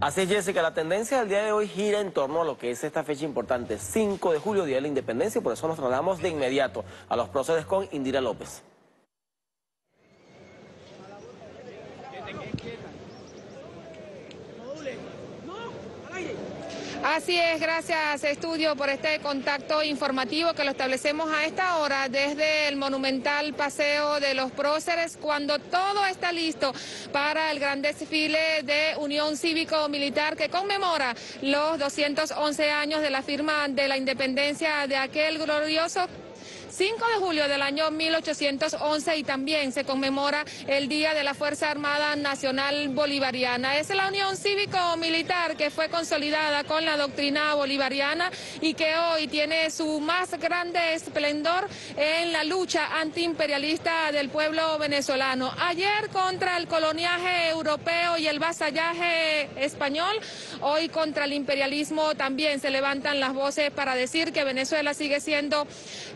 Así es, Jessica, la tendencia del día de hoy gira en torno a lo que es esta fecha importante, 5 de julio, Día de la Independencia, por eso nos trasladamos de inmediato a los procesos con Indira López. Así es, gracias Estudio por este contacto informativo que lo establecemos a esta hora desde el monumental Paseo de los Próceres, cuando todo está listo para el gran desfile de Unión Cívico-Militar que conmemora los 211 años de la firma de la independencia de aquel glorioso 5 de julio del año 1811 y también se conmemora el Día de la Fuerza Armada Nacional Bolivariana. Es la unión cívico-militar que fue consolidada con la doctrina bolivariana y que hoy tiene su más grande esplendor en la lucha antiimperialista del pueblo venezolano. Ayer contra el coloniaje europeo y el vasallaje español, hoy contra el imperialismo también se levantan las voces para decir que Venezuela sigue siendo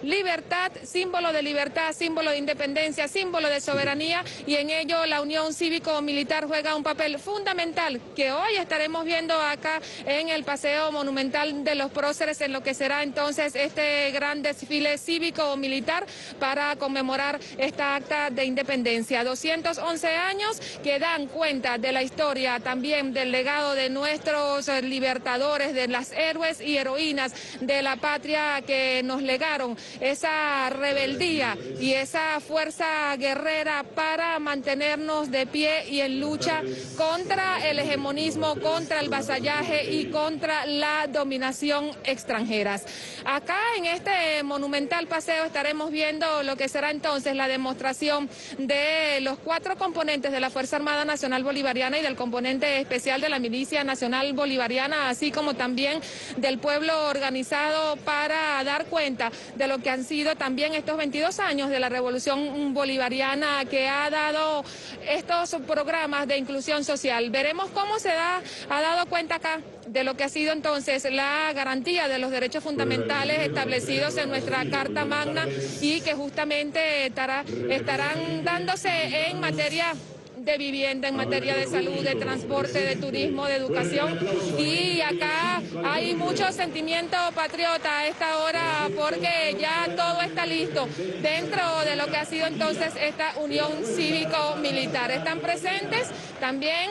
libertad símbolo de libertad, símbolo de independencia, símbolo de soberanía y en ello la Unión Cívico-Militar juega un papel fundamental que hoy estaremos viendo acá en el Paseo Monumental de los Próceres en lo que será entonces este gran desfile cívico-militar para conmemorar esta acta de independencia. 211 años que dan cuenta de la historia también del legado de nuestros libertadores, de las héroes y heroínas de la patria que nos legaron esa rebeldía y esa fuerza guerrera para mantenernos de pie y en lucha contra el hegemonismo, contra el vasallaje y contra la dominación extranjeras. Acá en este monumental paseo estaremos viendo lo que será entonces la demostración de los cuatro componentes de la Fuerza Armada Nacional Bolivariana y del componente especial de la Milicia Nacional Bolivariana, así como también del pueblo organizado para dar cuenta de lo que han sido también estos 22 años de la revolución bolivariana que ha dado estos programas de inclusión social. Veremos cómo se da, ha dado cuenta acá de lo que ha sido entonces la garantía de los derechos fundamentales establecidos en nuestra Carta Magna y que justamente estará, estarán dándose en materia de vivienda, en materia de salud, de transporte, de turismo, de educación. Y acá hay mucho sentimiento patriota a esta hora porque ya todo está listo dentro de lo que ha sido entonces esta unión cívico-militar. Están presentes también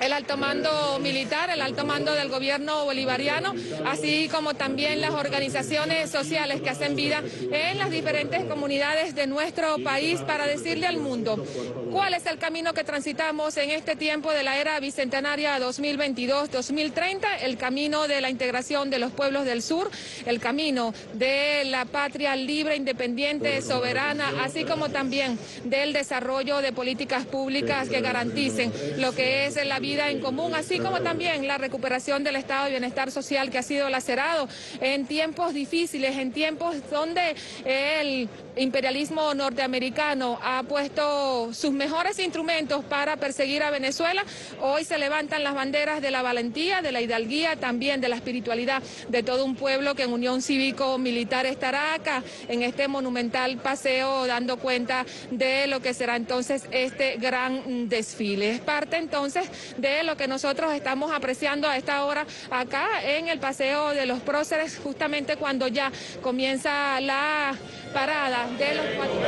el alto mando militar, el alto mando del gobierno bolivariano, así como también las organizaciones sociales que hacen vida en las diferentes comunidades de nuestro país para decirle al mundo cuál es el camino que transitamos en este tiempo de la era bicentenaria 2022-2030, el camino de la integración de los pueblos del sur, el camino de la patria libre, independiente, soberana, así como también del desarrollo de políticas públicas que garanticen lo que es la vida en común, así como también la recuperación del estado de bienestar social que ha sido lacerado en tiempos difíciles, en tiempos donde el imperialismo norteamericano ha puesto sus mejores instrumentos para perseguir a Venezuela. Hoy se levantan las banderas de la valentía, de la hidalguía, también de la espiritualidad de todo un pueblo que en Unión Cívico-Militar estará acá en este monumental paseo dando cuenta de lo que será entonces este gran desfile. Es parte entonces de lo que nosotros estamos apreciando a esta hora acá en el Paseo de los Próceres, justamente cuando ya comienza la parada de los cuatro.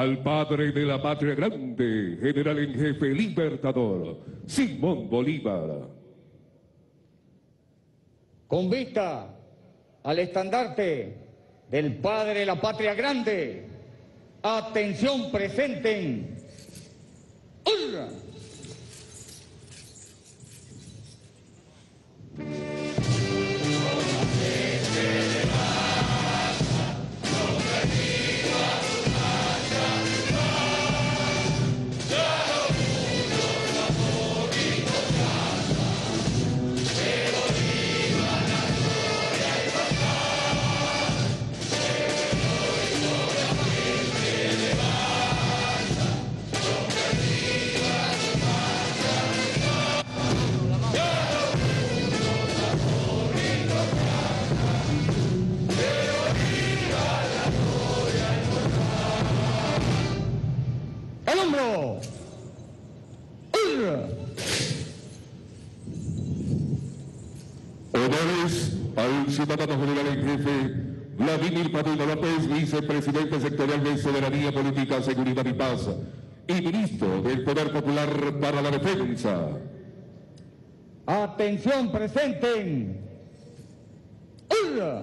Al padre de la patria grande, general en jefe libertador, Simón Bolívar. Con vista al estandarte del padre de la patria grande, atención presenten. Honores ciudadano general en jefe Vladimir Padilla López, vicepresidente sectorial de Soberanía Política, Seguridad y Paz y ministro del Poder Popular para la Defensa. Atención, presenten. ¡Ura!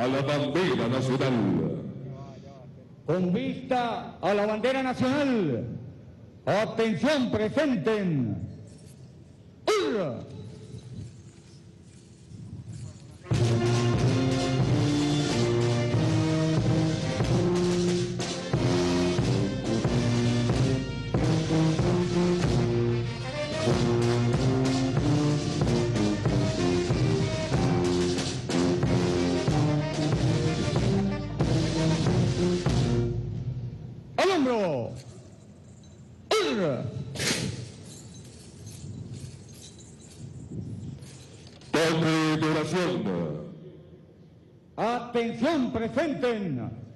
A la bandera nacional. Con vista a la bandera nacional, atención, presenten. ¡Ura! Presenten.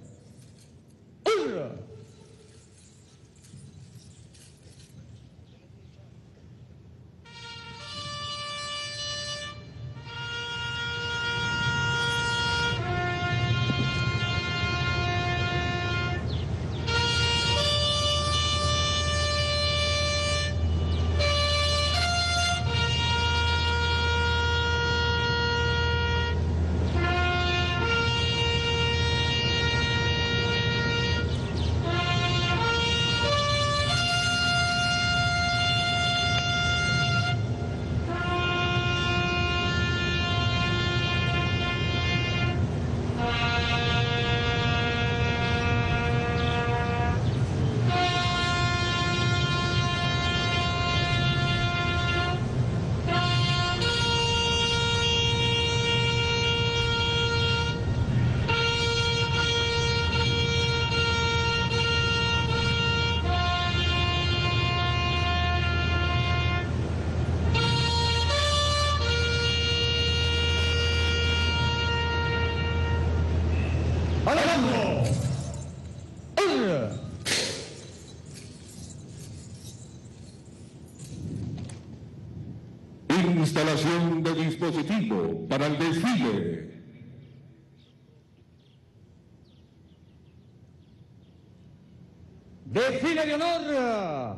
Desfile de honor.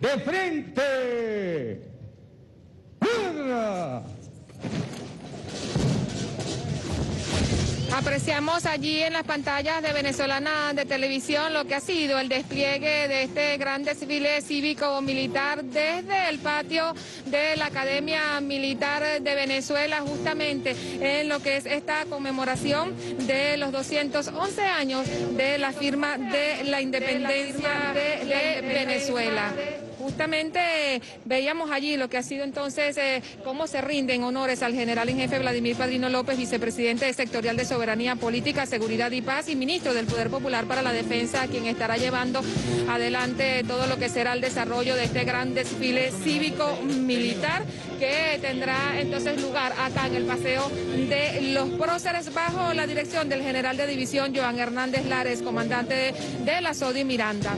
De frente. ¡Ura! Apreciamos allí en las pantallas de Venezolana de Televisión lo que ha sido el despliegue de este gran desfile cívico-militar desde el patio de la Academia Militar de Venezuela, justamente en lo que es esta conmemoración de los 211 años de la firma de la independencia de, Venezuela. Justamente veíamos allí lo que ha sido entonces, eh, cómo se rinden honores al general en jefe Vladimir Padrino López, vicepresidente sectorial de Soberanía Política, Seguridad y Paz y ministro del Poder Popular para la Defensa, quien estará llevando adelante todo lo que será el desarrollo de este gran desfile cívico-militar que tendrá entonces lugar acá en el Paseo de los Próceres bajo la dirección del general de división Joan Hernández Lares, comandante de, de la SODI Miranda.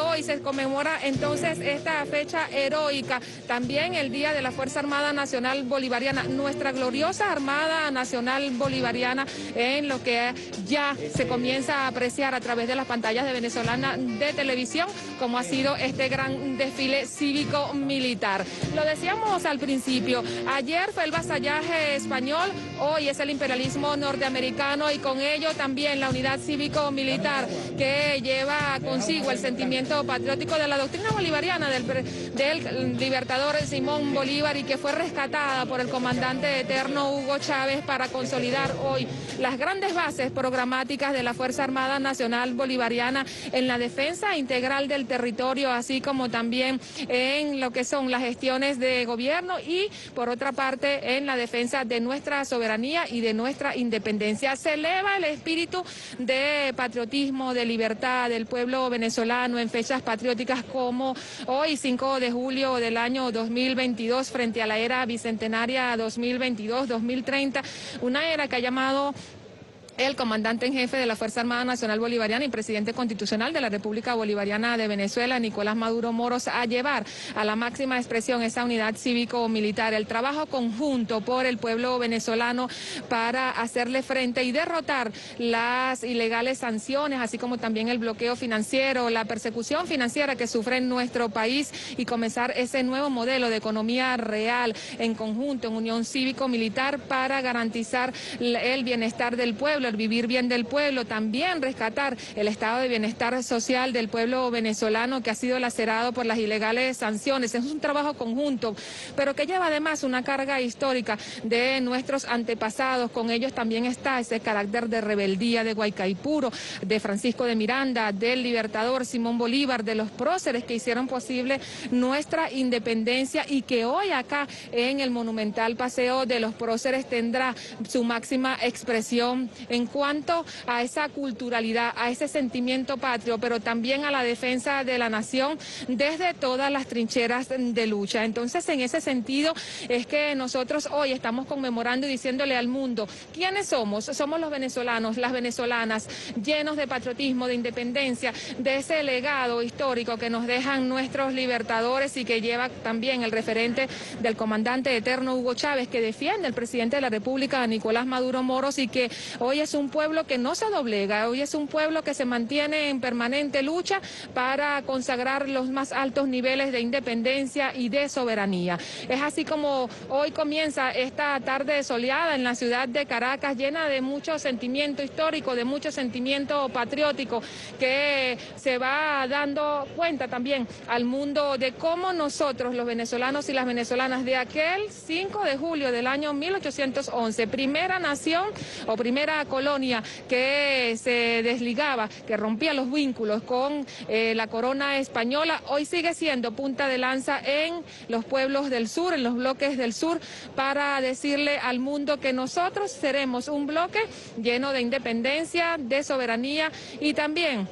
Hoy se conmemora entonces esta fecha heroica, también el Día de la Fuerza Armada Nacional Bolivariana, nuestra gloriosa Armada Nacional Bolivariana, en lo que ya se comienza a apreciar a través de las pantallas de venezolana de televisión, como ha sido este gran desfile cívico-militar. Lo decíamos al principio, ayer fue el vasallaje español, hoy es el imperialismo norteamericano y con ello también la unidad cívico-militar que lleva consigo el sentimiento patriótico de la doctrina bolivariana del libertador Simón Bolívar y que fue rescatada por el comandante eterno Hugo Chávez para consolidar hoy las grandes bases programáticas de la Fuerza Armada Nacional Bolivariana en la defensa integral del territorio, así como también en lo que son las gestiones de gobierno y, por otra parte, en la defensa de nuestra soberanía y de nuestra independencia. Se eleva el espíritu de patriotismo, de libertad del pueblo venezolano en fechas patrióticas como hoy, 5 de julio del año 2022, frente a la era bicentenaria 2022-2030, una era que ha llamado el comandante en jefe de la Fuerza Armada Nacional Bolivariana y presidente constitucional de la República Bolivariana de Venezuela, Nicolás Maduro Moros, a llevar a la máxima expresión esa unidad cívico-militar, el trabajo conjunto por el pueblo venezolano para hacerle frente y derrotar las ilegales sanciones, así como también el bloqueo financiero, la persecución financiera que sufre nuestro país y comenzar ese nuevo modelo de economía real en conjunto, en unión cívico-militar para garantizar el bienestar del pueblo el vivir bien del pueblo, también rescatar el estado de bienestar social del pueblo venezolano que ha sido lacerado por las ilegales sanciones. Es un trabajo conjunto, pero que lleva además una carga histórica de nuestros antepasados. Con ellos también está ese carácter de rebeldía de Guaycaipuro, de Francisco de Miranda, del libertador Simón Bolívar, de los próceres que hicieron posible nuestra independencia y que hoy acá en el monumental Paseo de los Próceres tendrá su máxima expresión en cuanto a esa culturalidad, a ese sentimiento patrio, pero también a la defensa de la nación desde todas las trincheras de lucha. Entonces, en ese sentido es que nosotros hoy estamos conmemorando y diciéndole al mundo, ¿quiénes somos? Somos los venezolanos, las venezolanas, llenos de patriotismo, de independencia, de ese legado histórico que nos dejan nuestros libertadores y que lleva también el referente del comandante eterno Hugo Chávez, que defiende al presidente de la República, Nicolás Maduro Moros, y que hoy es un pueblo que no se doblega, hoy es un pueblo que se mantiene en permanente lucha para consagrar los más altos niveles de independencia y de soberanía. Es así como hoy comienza esta tarde soleada en la ciudad de Caracas, llena de mucho sentimiento histórico, de mucho sentimiento patriótico, que se va dando cuenta también al mundo de cómo nosotros, los venezolanos y las venezolanas, de aquel 5 de julio del año 1811, primera nación o primera colonia que se desligaba, que rompía los vínculos con eh, la corona española, hoy sigue siendo punta de lanza en los pueblos del sur, en los bloques del sur, para decirle al mundo que nosotros seremos un bloque lleno de independencia, de soberanía y también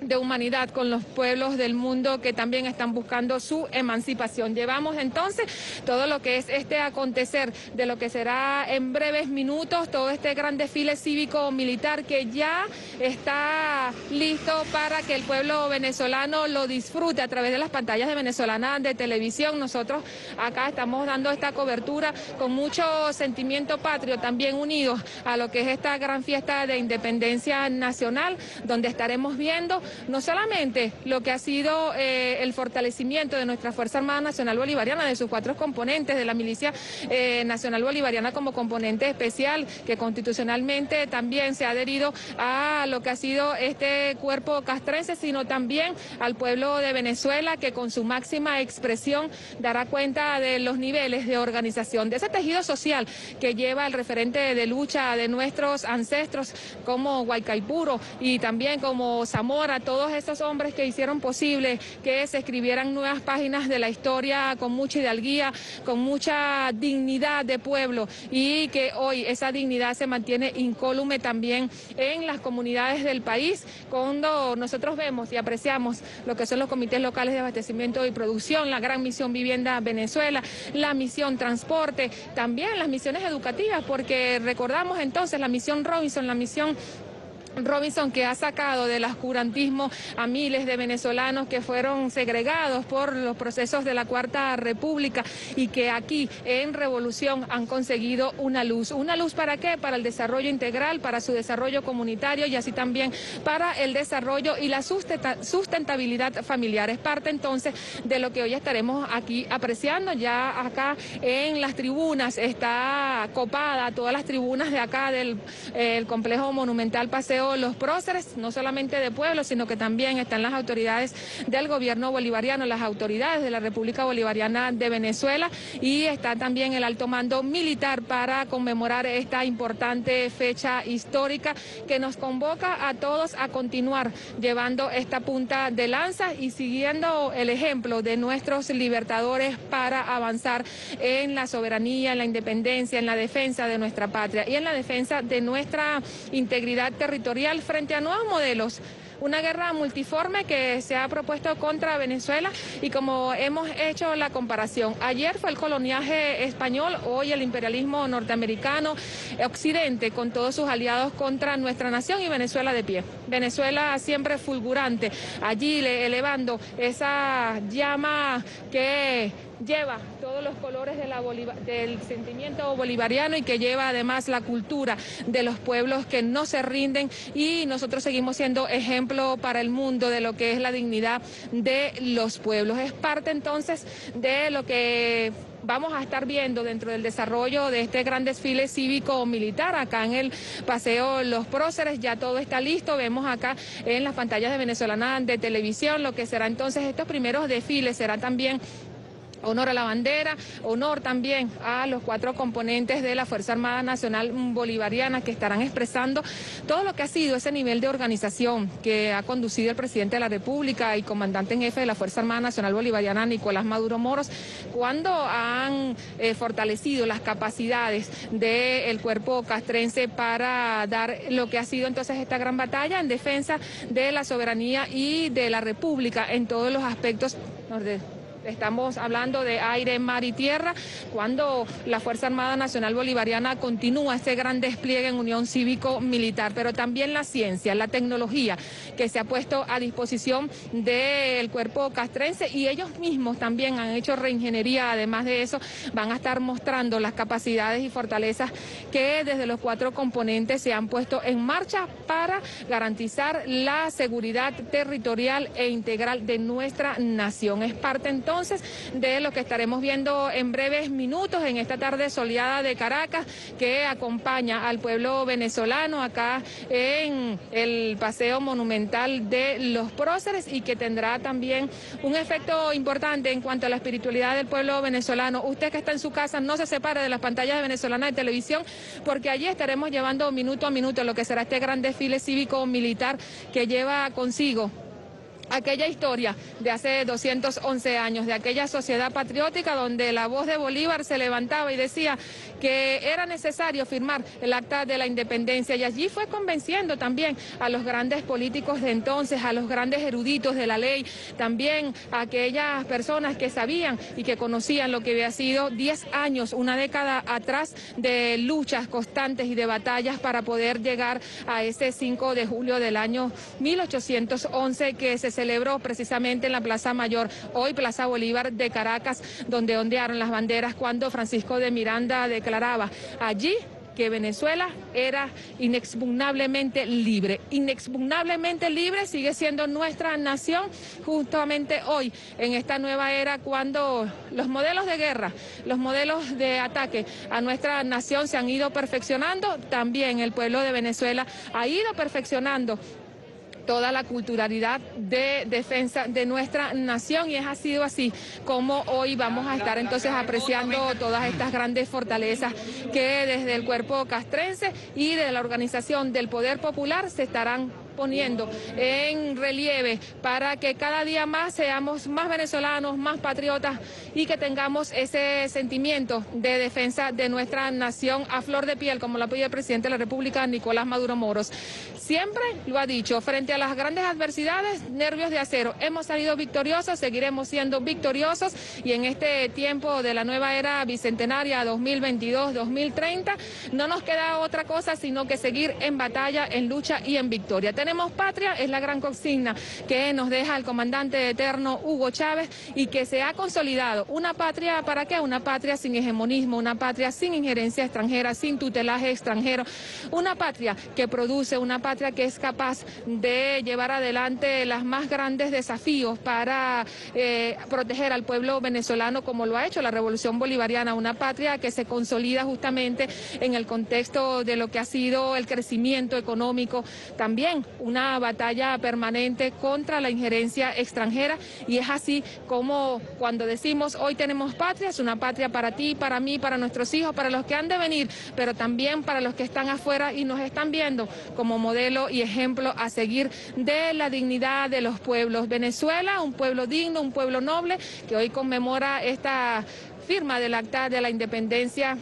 de humanidad con los pueblos del mundo que también están buscando su emancipación. Llevamos entonces todo lo que es este acontecer de lo que será en breves minutos, todo este gran desfile cívico-militar que ya está listo para que el pueblo venezolano lo disfrute a través de las pantallas de venezolana de televisión. Nosotros acá estamos dando esta cobertura con mucho sentimiento patrio, también unidos a lo que es esta gran fiesta de independencia nacional, donde estaremos viendo no solamente lo que ha sido eh, el fortalecimiento de nuestra Fuerza Armada Nacional Bolivariana, de sus cuatro componentes, de la Milicia eh, Nacional Bolivariana como componente especial, que constitucionalmente también se ha adherido a lo que ha sido este cuerpo castrense, sino también al pueblo de Venezuela, que con su máxima expresión dará cuenta de los niveles de organización, de ese tejido social que lleva el referente de lucha de nuestros ancestros como Guaycaipuro y también como Zamora, todos esos hombres que hicieron posible que se escribieran nuevas páginas de la historia con mucha hidalguía, con mucha dignidad de pueblo y que hoy esa dignidad se mantiene incólume también en las comunidades del país cuando nosotros vemos y apreciamos lo que son los comités locales de abastecimiento y producción, la gran misión Vivienda Venezuela, la misión Transporte, también las misiones educativas, porque recordamos entonces la misión Robinson, la misión Robinson que ha sacado del oscurantismo a miles de venezolanos que fueron segregados por los procesos de la Cuarta República y que aquí en Revolución han conseguido una luz. ¿Una luz para qué? Para el desarrollo integral, para su desarrollo comunitario y así también para el desarrollo y la sustentabilidad familiar. Es parte entonces de lo que hoy estaremos aquí apreciando. Ya acá en las tribunas está copada todas las tribunas de acá del complejo monumental Paseo Los Próceres, no solamente de pueblo, sino que también están las autoridades del gobierno bolivariano, las autoridades de la República Bolivariana de Venezuela y está también el alto mando militar para conmemorar esta importante fecha histórica que nos convoca a todos a continuar llevando esta punta de lanza y siguiendo el ejemplo de nuestros libertadores para avanzar en la soberanía, en la independencia, en la defensa de nuestra patria y en la defensa de nuestra integridad territorial frente a nuevos modelos una guerra multiforme que se ha propuesto contra Venezuela y como hemos hecho la comparación, ayer fue el coloniaje español, hoy el imperialismo norteamericano, Occidente con todos sus aliados contra nuestra nación y Venezuela de pie. Venezuela siempre fulgurante, allí elevando esa llama que lleva todos los colores del sentimiento bolivariano y que lleva además la cultura de los pueblos que no se rinden y nosotros seguimos siendo ejemplo para el mundo de lo que es la dignidad de los pueblos. Es parte entonces de lo que vamos a estar viendo dentro del desarrollo de este gran desfile cívico-militar acá en el Paseo Los Próceres. Ya todo está listo. Vemos acá en las pantallas de venezolana de televisión lo que será entonces estos primeros desfiles. Será también honor a la bandera, honor también a los cuatro componentes de la Fuerza Armada Nacional Bolivariana que estarán expresando todo lo que ha sido ese nivel de organización que ha conducido el presidente de la República y comandante en jefe de la Fuerza Armada Nacional Bolivariana, Nicolás Maduro Moros, cuando han eh, fortalecido las capacidades del cuerpo castrense para dar lo que ha sido entonces esta gran batalla en defensa de la soberanía y de la República en todos los aspectos. Estamos hablando de aire, mar y tierra, cuando la Fuerza Armada Nacional Bolivariana continúa este gran despliegue en unión cívico-militar, pero también la ciencia, la tecnología que se ha puesto a disposición del cuerpo castrense y ellos mismos también han hecho reingeniería, además de eso van a estar mostrando las capacidades y fortalezas que desde los cuatro componentes se han puesto en marcha para garantizar la seguridad territorial e integral de nuestra nación. Es parte entonces entonces de lo que estaremos viendo en breves minutos en esta tarde soleada de Caracas que acompaña al pueblo venezolano acá en el paseo monumental de los próceres y que tendrá también un efecto importante en cuanto a la espiritualidad del pueblo venezolano. Usted que está en su casa no se separe de las pantallas de venezolana de televisión porque allí estaremos llevando minuto a minuto lo que será este gran desfile cívico militar que lleva consigo aquella historia de hace 211 años, de aquella sociedad patriótica donde la voz de Bolívar se levantaba y decía que era necesario firmar el acta de la independencia. Y allí fue convenciendo también a los grandes políticos de entonces, a los grandes eruditos de la ley, también a aquellas personas que sabían y que conocían lo que había sido 10 años, una década atrás de luchas constantes y de batallas para poder llegar a ese 5 de julio del año 1811 que se celebró precisamente en la Plaza Mayor, hoy Plaza Bolívar de Caracas, donde ondearon las banderas cuando Francisco de Miranda declaraba allí que Venezuela era inexpugnablemente libre. Inexpugnablemente libre sigue siendo nuestra nación justamente hoy, en esta nueva era, cuando los modelos de guerra, los modelos de ataque a nuestra nación se han ido perfeccionando, también el pueblo de Venezuela ha ido perfeccionando toda la culturalidad de defensa de nuestra nación y es ha sido así como hoy vamos a estar entonces apreciando todas estas grandes fortalezas que desde el cuerpo castrense y de la organización del Poder Popular se estarán poniendo en relieve para que cada día más seamos más venezolanos, más patriotas y que tengamos ese sentimiento de defensa de nuestra nación a flor de piel, como lo pide el presidente de la República, Nicolás Maduro Moros. Siempre lo ha dicho, frente a las grandes adversidades, nervios de acero. Hemos salido victoriosos, seguiremos siendo victoriosos y en este tiempo de la nueva era bicentenaria 2022-2030 no nos queda otra cosa sino que seguir en batalla, en lucha y en victoria. Patria, es la gran consigna que nos deja el comandante eterno Hugo Chávez y que se ha consolidado. Una patria, ¿para qué? Una patria sin hegemonismo, una patria sin injerencia extranjera, sin tutelaje extranjero, una patria que produce, una patria que es capaz de llevar adelante los más grandes desafíos para eh, proteger al pueblo venezolano como lo ha hecho la revolución bolivariana, una patria que se consolida justamente en el contexto de lo que ha sido el crecimiento económico, también una batalla permanente contra la injerencia extranjera y es así como cuando decimos hoy tenemos patria, es una patria para ti, para mí, para nuestros hijos, para los que han de venir, pero también para los que están afuera y nos están viendo como modelo y ejemplo a seguir de la dignidad de los pueblos. Venezuela, un pueblo digno, un pueblo noble que hoy conmemora esta firma del acta de la independencia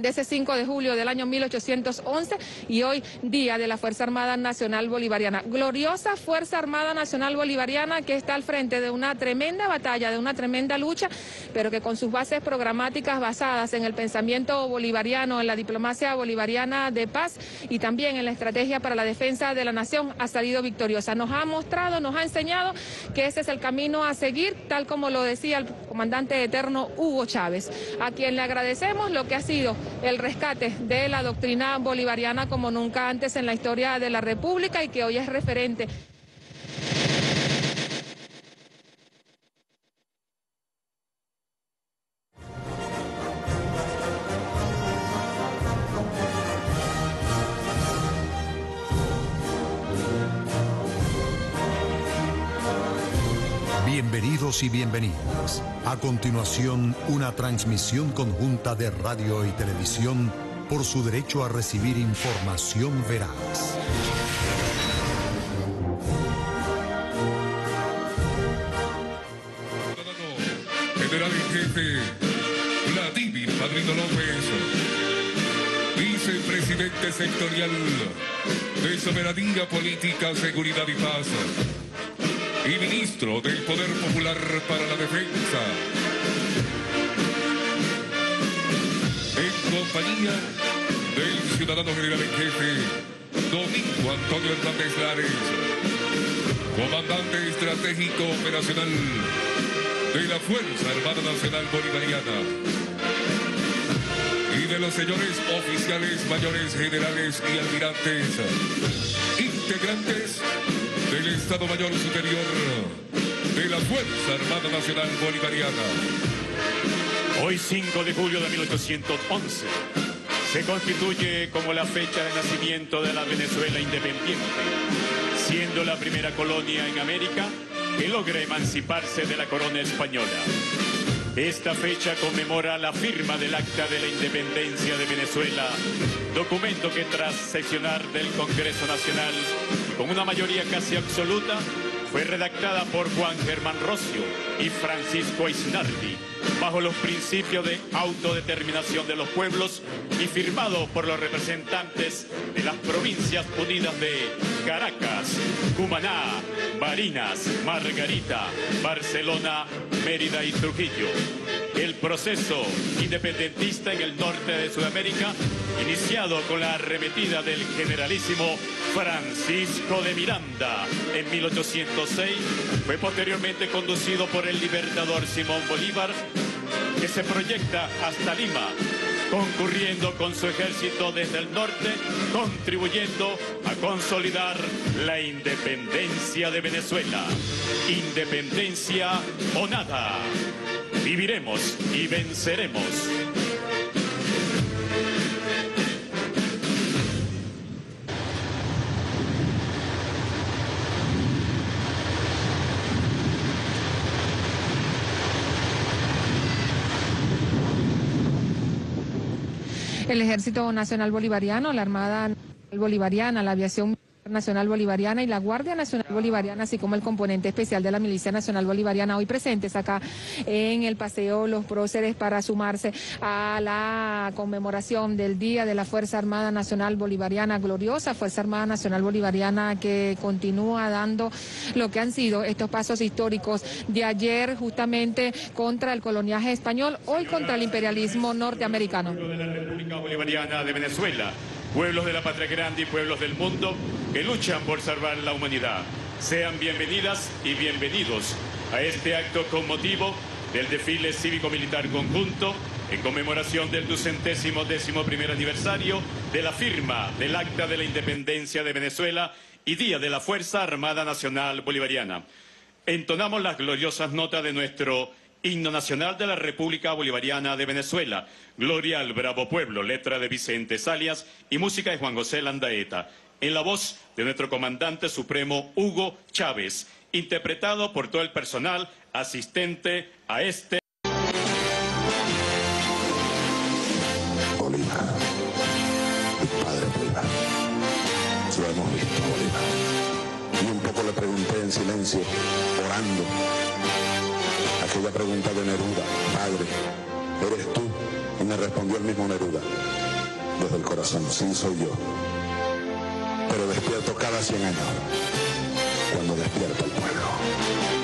de ese 5 de julio del año 1811 y hoy día de la Fuerza Armada Nacional Bolivariana. Gloriosa Fuerza Armada Nacional Bolivariana que está al frente de una tremenda batalla, de una tremenda lucha, pero que con sus bases programáticas basadas en el pensamiento bolivariano, en la diplomacia bolivariana de paz y también en la estrategia para la defensa de la nación ha salido victoriosa. Nos ha mostrado, nos ha enseñado que ese es el camino a seguir, tal como lo decía el comandante eterno Hugo Chávez, a quien le agradecemos lo que ha sido el rescate de la doctrina bolivariana como nunca antes en la historia de la República y que hoy es referente. Bienvenidos y bienvenidas. A continuación, una transmisión conjunta de radio y televisión por su derecho a recibir información veraz. General en jefe, Vladimir Padrino López, vicepresidente sectorial de Soberanía Política, Seguridad y Paz y ministro del Poder Popular para la Defensa. En compañía del ciudadano general en jefe, Domingo Antonio Hernández Lares, comandante estratégico operacional de la Fuerza Armada Nacional Bolivariana y de los señores oficiales mayores generales y almirantes, integrantes del Estado Mayor Superior de la Fuerza Armada Nacional Bolivariana. Hoy 5 de julio de 1811 se constituye como la fecha de nacimiento de la Venezuela independiente, siendo la primera colonia en América que logra emanciparse de la corona española. Esta fecha conmemora la firma del Acta de la Independencia de Venezuela, documento que tras sesionar del Congreso Nacional con una mayoría casi absoluta, fue redactada por Juan Germán Rocio y Francisco Isnardi, bajo los principios de autodeterminación de los pueblos y firmado por los representantes de las provincias unidas de Caracas, Cumaná, Barinas, Margarita, Barcelona, Mérida y Trujillo. El proceso independentista en el norte de Sudamérica, iniciado con la arremetida del generalísimo Francisco de Miranda en 1806, fue posteriormente conducido por el libertador Simón Bolívar, que se proyecta hasta Lima, concurriendo con su ejército desde el norte, contribuyendo a consolidar la independencia de Venezuela. Independencia o nada. Viviremos y venceremos. El Ejército Nacional Bolivariano, la Armada Bolivariana, la Aviación Nacional Bolivariana y la Guardia Nacional Bolivariana, así como el componente especial de la Milicia Nacional Bolivariana, hoy presentes acá en el paseo Los Próceres para sumarse a la conmemoración del Día de la Fuerza Armada Nacional Bolivariana, gloriosa Fuerza Armada Nacional Bolivariana que continúa dando lo que han sido estos pasos históricos de ayer justamente contra el coloniaje español, hoy contra el imperialismo norteamericano. de la República Bolivariana de Venezuela, pueblos de la patria grande y pueblos del mundo, que luchan por salvar la humanidad. Sean bienvenidas y bienvenidos a este acto con motivo del desfile cívico-militar conjunto en conmemoración del ducentésimo décimo primer aniversario de la firma del Acta de la Independencia de Venezuela y Día de la Fuerza Armada Nacional Bolivariana. Entonamos las gloriosas notas de nuestro himno nacional de la República Bolivariana de Venezuela, Gloria al Bravo Pueblo, letra de Vicente Salias y música de Juan José Landaeta, en la voz de nuestro comandante supremo Hugo Chávez, interpretado por todo el personal asistente a este Bolívar, mi padre Bolívar. Lo hemos visto, Bolívar. Y un poco le pregunté en silencio, orando, aquella pregunta de Neruda, Padre, ¿eres tú? Y me respondió el mismo Neruda, desde el corazón, sí soy yo. Pero despierto cada 100 años, cuando despierta el pueblo.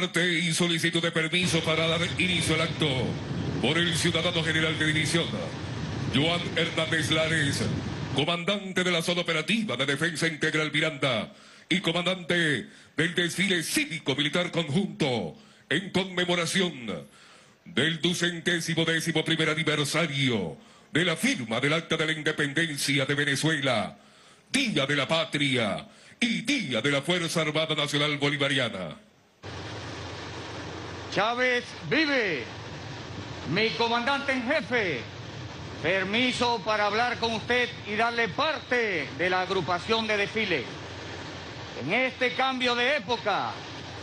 Parte y solicitud de permiso para dar inicio al acto por el ciudadano general de división, Joan Hernández Lares, comandante de la zona operativa de defensa integral Miranda y comandante del desfile cívico-militar conjunto en conmemoración del ducentésimo décimo primer aniversario de la firma del Acta de la Independencia de Venezuela, Día de la Patria y Día de la Fuerza Armada Nacional Bolivariana. Chávez vive, mi comandante en jefe. Permiso para hablar con usted y darle parte de la agrupación de desfile. En este cambio de época,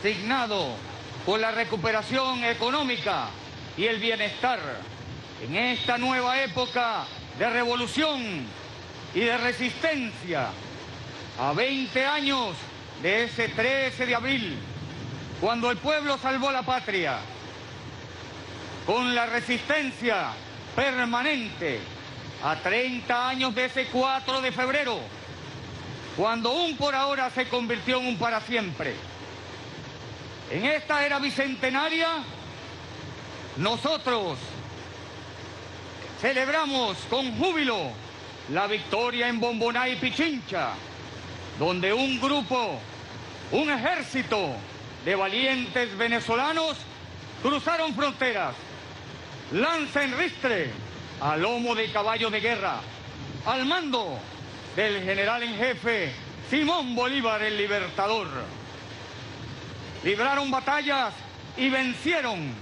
signado por la recuperación económica y el bienestar, en esta nueva época de revolución y de resistencia, a 20 años de ese 13 de abril, cuando el pueblo salvó la patria, con la resistencia permanente a 30 años de ese 4 de febrero, cuando un por ahora se convirtió en un para siempre. En esta era bicentenaria, nosotros celebramos con júbilo la victoria en Bomboná y Pichincha, donde un grupo, un ejército de valientes venezolanos cruzaron fronteras, lanza en ristre, a lomo de caballo de guerra, al mando del general en jefe Simón Bolívar el Libertador. Libraron batallas y vencieron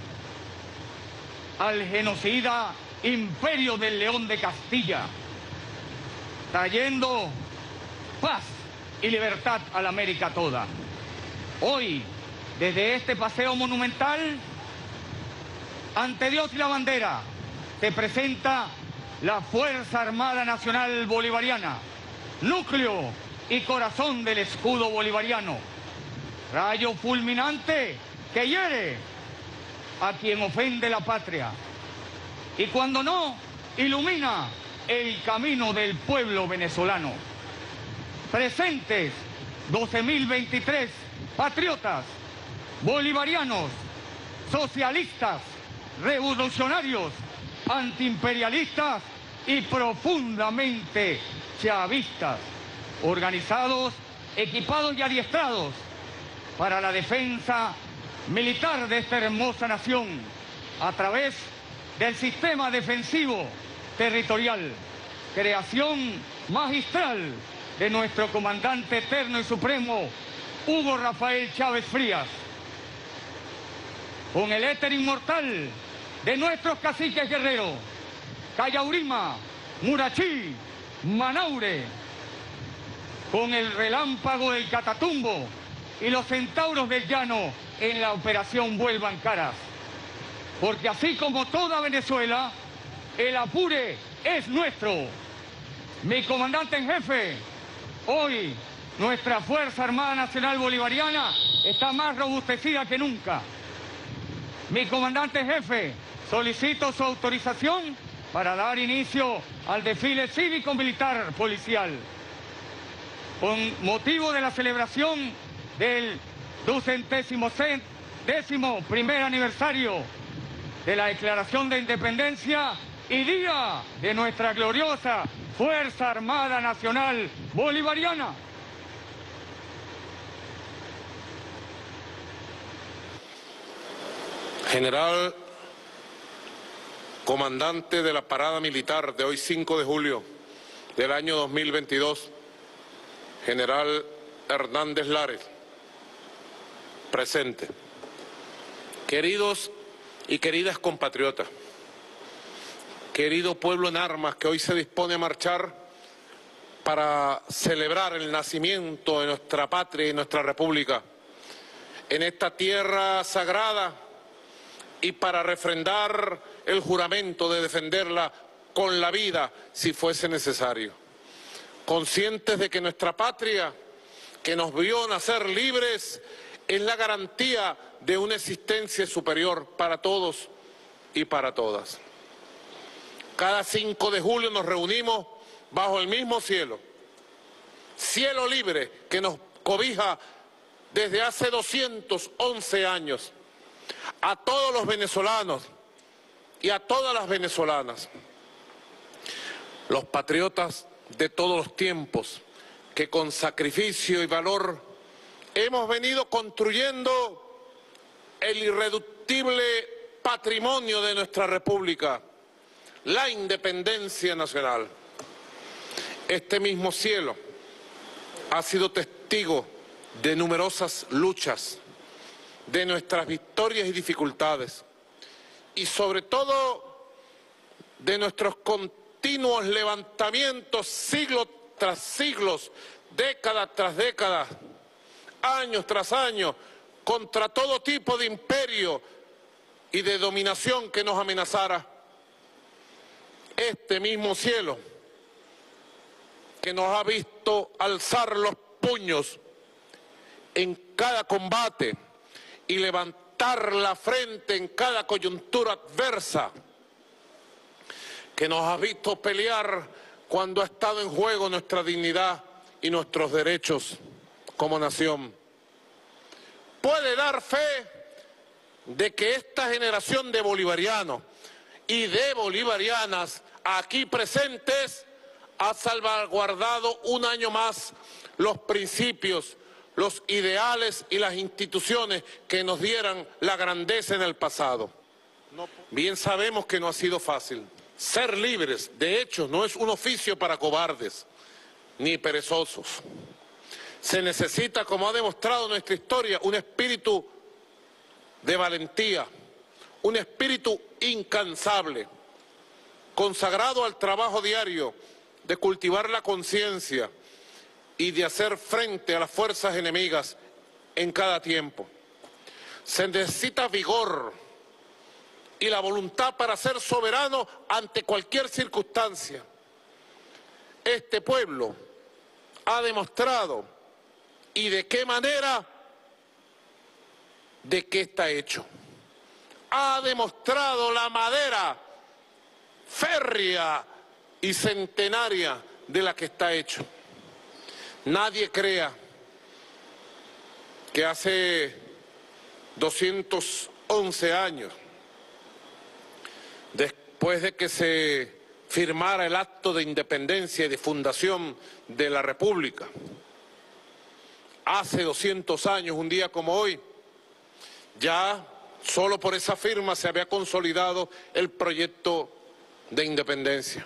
al genocida imperio del León de Castilla, trayendo paz y libertad a la América toda. Hoy, desde este paseo monumental, ante Dios y la bandera, se presenta la Fuerza Armada Nacional Bolivariana, núcleo y corazón del escudo bolivariano, rayo fulminante que hiere a quien ofende la patria y cuando no, ilumina el camino del pueblo venezolano. Presentes 12.023 patriotas, bolivarianos, socialistas, revolucionarios, antiimperialistas y profundamente chavistas, organizados, equipados y adiestrados para la defensa militar de esta hermosa nación a través del sistema defensivo territorial, creación magistral de nuestro comandante eterno y supremo, Hugo Rafael Chávez Frías, con el éter inmortal de nuestros caciques guerreros, Cayaurima, Murachí, Manaure, con el relámpago del Catatumbo y los centauros del llano en la operación Vuelvan Caras. Porque así como toda Venezuela, el Apure es nuestro. Mi comandante en jefe, hoy nuestra Fuerza Armada Nacional Bolivariana está más robustecida que nunca. Mi comandante jefe, solicito su autorización para dar inicio al desfile cívico-militar policial. Con motivo de la celebración del ducentésimo décimo primer aniversario de la Declaración de Independencia y día de nuestra gloriosa Fuerza Armada Nacional Bolivariana. General comandante de la parada militar de hoy 5 de julio del año 2022, general Hernández Lares, presente. Queridos y queridas compatriotas, querido pueblo en armas que hoy se dispone a marchar para celebrar el nacimiento de nuestra patria y nuestra república, en esta tierra sagrada y para refrendar el juramento de defenderla con la vida si fuese necesario. Conscientes de que nuestra patria, que nos vio nacer libres, es la garantía de una existencia superior para todos y para todas. Cada 5 de julio nos reunimos bajo el mismo cielo, cielo libre que nos cobija desde hace 211 años a todos los venezolanos y a todas las venezolanas, los patriotas de todos los tiempos que con sacrificio y valor hemos venido construyendo el irreductible patrimonio de nuestra República, la independencia nacional. Este mismo cielo ha sido testigo de numerosas luchas, de nuestras victorias y dificultades, y sobre todo de nuestros continuos levantamientos siglo tras siglos, década tras década, años tras años, contra todo tipo de imperio y de dominación que nos amenazara. Este mismo cielo que nos ha visto alzar los puños en cada combate y levantar la frente en cada coyuntura adversa, que nos ha visto pelear cuando ha estado en juego nuestra dignidad y nuestros derechos como nación. Puede dar fe de que esta generación de bolivarianos y de bolivarianas aquí presentes ha salvaguardado un año más los principios, los ideales y las instituciones que nos dieran la grandeza en el pasado. Bien sabemos que no ha sido fácil. Ser libres, de hecho, no es un oficio para cobardes ni perezosos. Se necesita, como ha demostrado nuestra historia, un espíritu de valentía, un espíritu incansable, consagrado al trabajo diario de cultivar la conciencia y de hacer frente a las fuerzas enemigas en cada tiempo. Se necesita vigor y la voluntad para ser soberano ante cualquier circunstancia. Este pueblo ha demostrado y de qué manera, de qué está hecho. Ha demostrado la madera férrea y centenaria de la que está hecho. Nadie crea que hace 211 años, después de que se firmara el acto de independencia y de fundación de la República, hace 200 años, un día como hoy, ya solo por esa firma se había consolidado el proyecto de independencia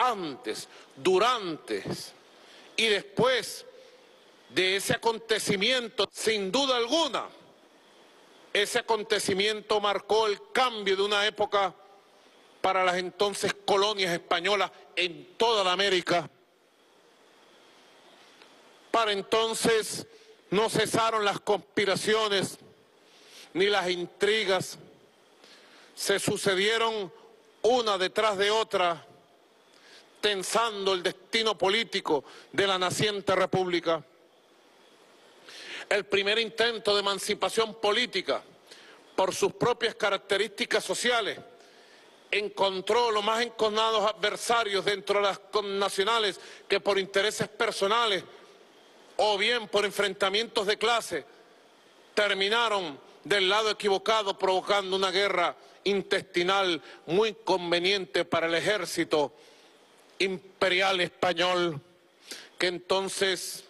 antes, durante y después de ese acontecimiento, sin duda alguna, ese acontecimiento marcó el cambio de una época para las entonces colonias españolas en toda la América. Para entonces no cesaron las conspiraciones ni las intrigas, se sucedieron una detrás de otra tensando el destino político de la naciente república. El primer intento de emancipación política, por sus propias características sociales, encontró los más enconados adversarios dentro de las nacionales que por intereses personales o bien por enfrentamientos de clase terminaron del lado equivocado provocando una guerra intestinal muy conveniente para el ejército imperial español que entonces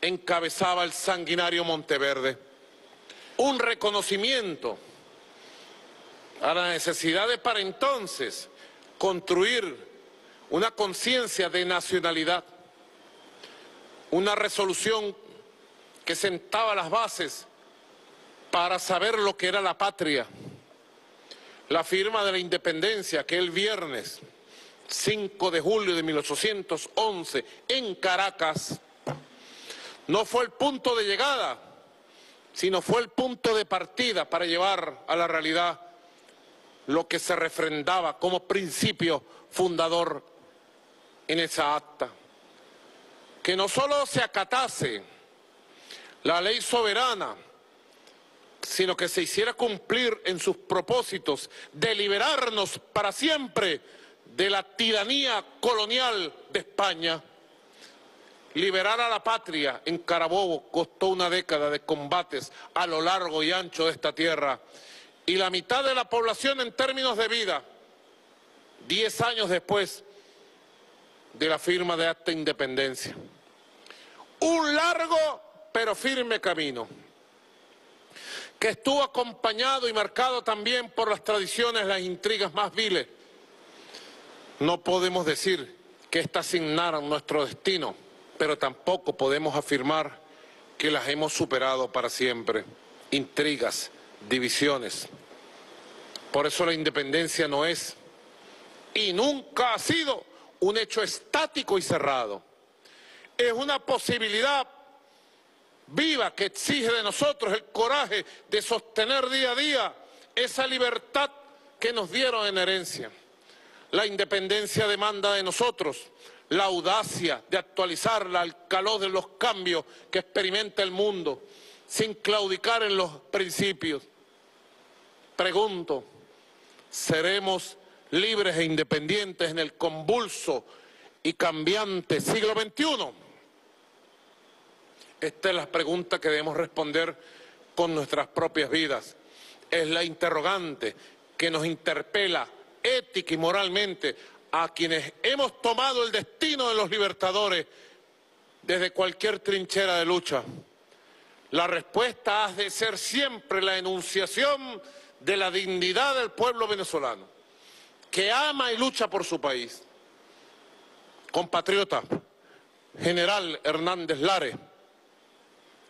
encabezaba el sanguinario Monteverde. Un reconocimiento a la necesidad de para entonces construir una conciencia de nacionalidad, una resolución que sentaba las bases para saber lo que era la patria, la firma de la independencia que el viernes 5 de julio de 1811 en Caracas, no fue el punto de llegada, sino fue el punto de partida para llevar a la realidad lo que se refrendaba como principio fundador en esa acta. Que no solo se acatase la ley soberana, sino que se hiciera cumplir en sus propósitos de liberarnos para siempre de la tiranía colonial de España. Liberar a la patria en Carabobo costó una década de combates a lo largo y ancho de esta tierra y la mitad de la población en términos de vida, diez años después de la firma de acta de independencia. Un largo pero firme camino que estuvo acompañado y marcado también por las tradiciones, las intrigas más viles no podemos decir que éstas asignaron nuestro destino, pero tampoco podemos afirmar que las hemos superado para siempre. Intrigas, divisiones. Por eso la independencia no es y nunca ha sido un hecho estático y cerrado. Es una posibilidad viva que exige de nosotros el coraje de sostener día a día esa libertad que nos dieron en herencia. La independencia demanda de nosotros la audacia de actualizarla al calor de los cambios que experimenta el mundo, sin claudicar en los principios. Pregunto, ¿seremos libres e independientes en el convulso y cambiante siglo XXI? Esta es la pregunta que debemos responder con nuestras propias vidas. Es la interrogante que nos interpela ética y moralmente a quienes hemos tomado el destino de los libertadores desde cualquier trinchera de lucha. La respuesta ha de ser siempre la enunciación de la dignidad del pueblo venezolano, que ama y lucha por su país. Compatriota, general Hernández Lare,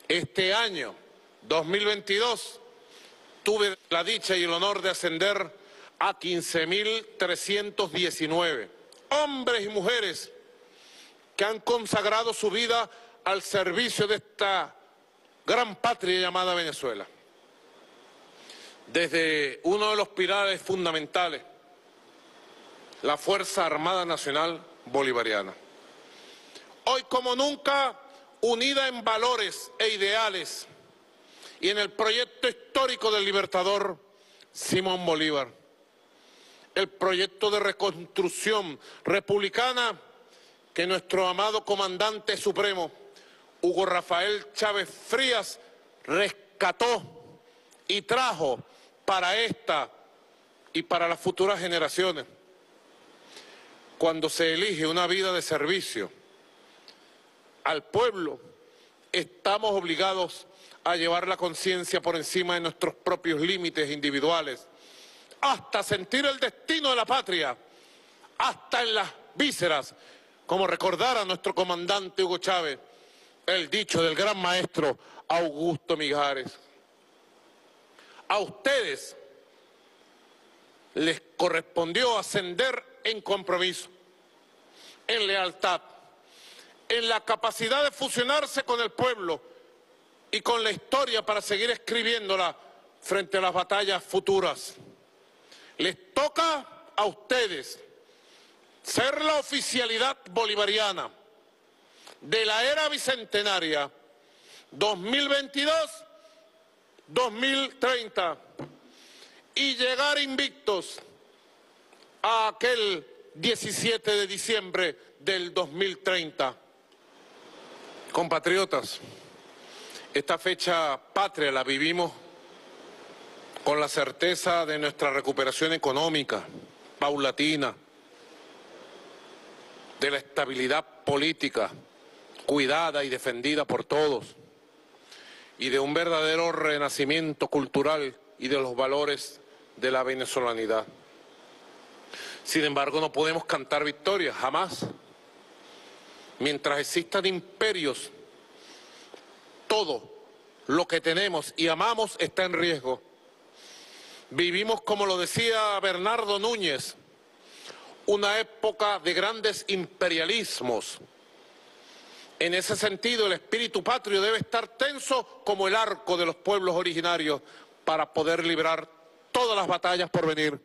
este año 2022 tuve la dicha y el honor de ascender a 15.319. Hombres y mujeres que han consagrado su vida al servicio de esta gran patria llamada Venezuela. Desde uno de los pilares fundamentales, la Fuerza Armada Nacional Bolivariana. Hoy como nunca unida en valores e ideales y en el proyecto histórico del libertador Simón Bolívar. El proyecto de reconstrucción republicana que nuestro amado comandante supremo, Hugo Rafael Chávez Frías, rescató y trajo para esta y para las futuras generaciones. Cuando se elige una vida de servicio al pueblo, estamos obligados a llevar la conciencia por encima de nuestros propios límites individuales, hasta sentir el destino de la patria, hasta en las vísceras, como recordara nuestro comandante Hugo Chávez el dicho del gran maestro Augusto Mijares. A ustedes les correspondió ascender en compromiso, en lealtad, en la capacidad de fusionarse con el pueblo y con la historia para seguir escribiéndola frente a las batallas futuras. Les toca a ustedes ser la oficialidad bolivariana de la era bicentenaria 2022-2030 y llegar invictos a aquel 17 de diciembre del 2030. Compatriotas, esta fecha patria la vivimos con la certeza de nuestra recuperación económica, paulatina, de la estabilidad política, cuidada y defendida por todos, y de un verdadero renacimiento cultural y de los valores de la venezolanidad. Sin embargo, no podemos cantar victoria, jamás. Mientras existan imperios, todo lo que tenemos y amamos está en riesgo. Vivimos, como lo decía Bernardo Núñez, una época de grandes imperialismos. En ese sentido, el espíritu patrio debe estar tenso como el arco de los pueblos originarios para poder librar todas las batallas por venir.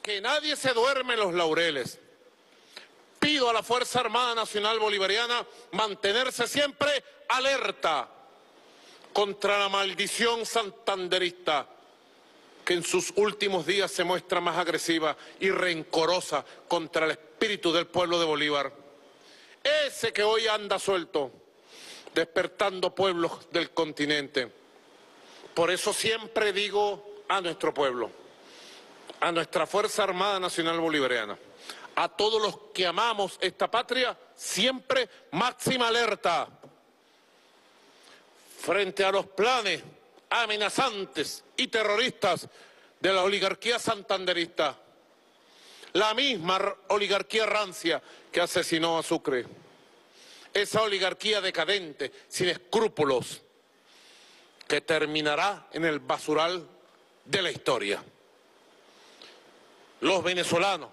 Que nadie se duerme en los laureles. Pido a la Fuerza Armada Nacional Bolivariana mantenerse siempre alerta contra la maldición santanderista que en sus últimos días se muestra más agresiva y rencorosa contra el espíritu del pueblo de Bolívar. Ese que hoy anda suelto, despertando pueblos del continente. Por eso siempre digo a nuestro pueblo, a nuestra Fuerza Armada Nacional Bolivariana, a todos los que amamos esta patria, siempre máxima alerta frente a los planes amenazantes y terroristas de la oligarquía santanderista, la misma oligarquía rancia que asesinó a Sucre, esa oligarquía decadente, sin escrúpulos, que terminará en el basural de la historia. Los venezolanos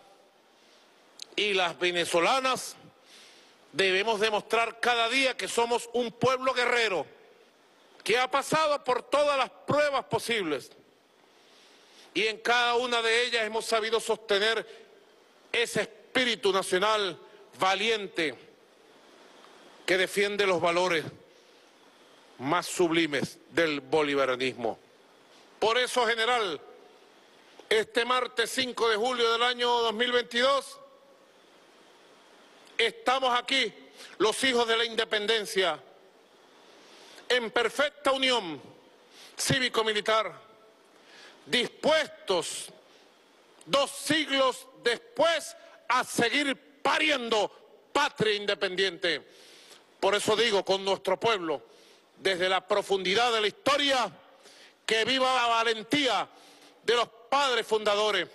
y las venezolanas debemos demostrar cada día que somos un pueblo guerrero, que ha pasado por todas las pruebas posibles y en cada una de ellas hemos sabido sostener ese espíritu nacional valiente que defiende los valores más sublimes del bolivarianismo. Por eso, general, este martes 5 de julio del año 2022, estamos aquí, los hijos de la independencia, en perfecta unión cívico-militar, dispuestos dos siglos después a seguir pariendo patria independiente. Por eso digo con nuestro pueblo, desde la profundidad de la historia, que viva la valentía de los padres fundadores,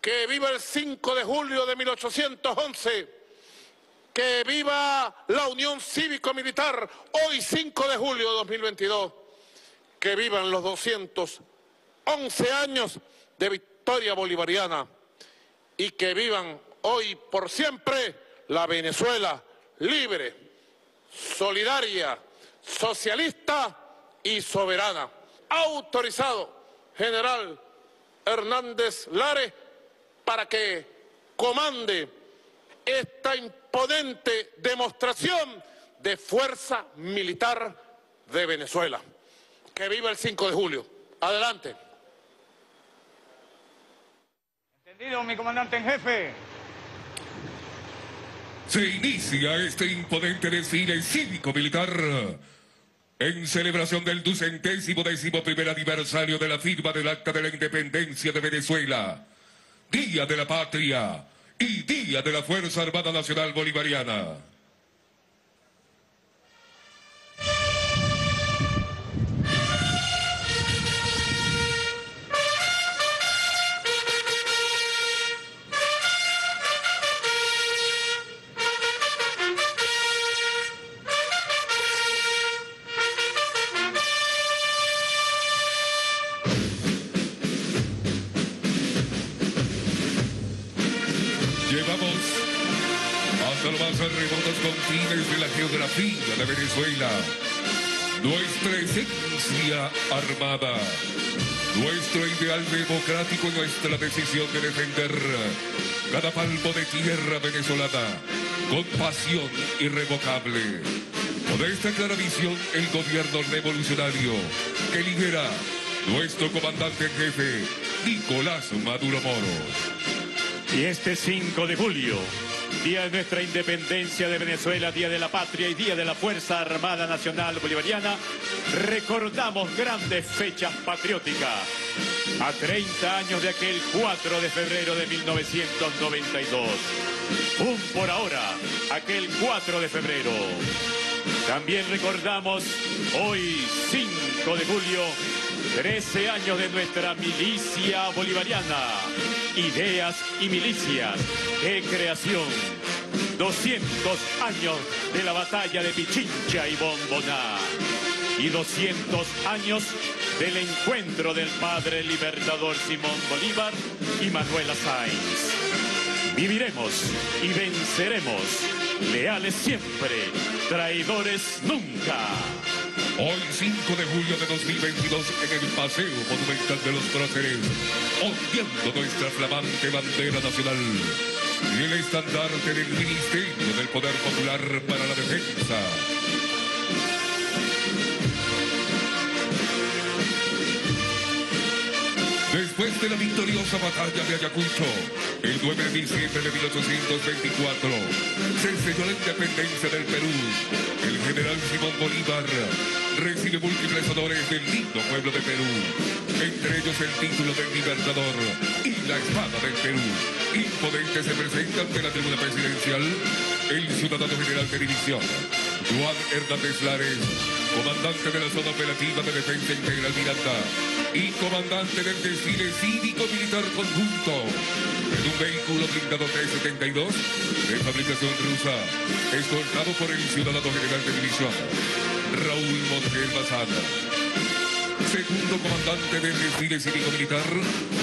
que viva el 5 de julio de 1811, que viva la Unión Cívico-Militar. Hoy 5 de julio de 2022, que vivan los 211 años de victoria bolivariana. Y que vivan hoy por siempre la Venezuela libre, solidaria, socialista y soberana. Autorizado, general Hernández Lares, para que comande esta imponente demostración de fuerza militar de Venezuela. Que viva el 5 de julio. Adelante. Entendido, mi comandante en jefe. Se inicia este imponente desfile cívico-militar en celebración del ducentésimo décimo primer aniversario de la firma del Acta de la Independencia de Venezuela, Día de la Patria y Día de la Fuerza Armada Nacional Bolivariana. Geografía de Venezuela nuestra esencia armada, nuestro ideal democrático y nuestra decisión de defender cada palmo de tierra venezolana con pasión irrevocable. Con esta clara visión, el gobierno revolucionario que lidera nuestro comandante en jefe, Nicolás Maduro Moro. Y este 5 de julio, día de nuestra independencia de Venezuela, día de la patria y día de la Fuerza Armada Nacional Bolivariana, recordamos grandes fechas patrióticas. A 30 años de aquel 4 de febrero de 1992. Un por ahora, aquel 4 de febrero. También recordamos hoy, 5 de julio, 13 años de nuestra milicia bolivariana. Ideas y milicias, qué creación. 200 años de la batalla de Pichincha y Bomboná. Y 200 años del encuentro del padre libertador Simón Bolívar y Manuela Sáenz. Viviremos y venceremos, leales siempre, traidores nunca. Hoy 5 de julio de 2022 en el Paseo Monumental de los Próceres, ondeando nuestra flamante bandera nacional y el estandarte del Ministerio del Poder Popular para la Defensa. Después de la victoriosa batalla de Ayacucho, el 9 de diciembre de 1824, se selló la independencia del Perú. El general Simón Bolívar recibe múltiples honores del lindo pueblo de Perú, entre ellos el título de Libertador y la espada del Perú. Imponente se presenta ante la tribuna presidencial el ciudadano general de división, Juan Hernández Lares, comandante de la zona operativa de defensa integral Miranda y comandante del desfile cívico-militar conjunto en un vehículo blindado T-72 de fabricación rusa, escoltado por el ciudadano general de división, Raúl Montiel Mazana. Segundo comandante del desfile cívico-militar,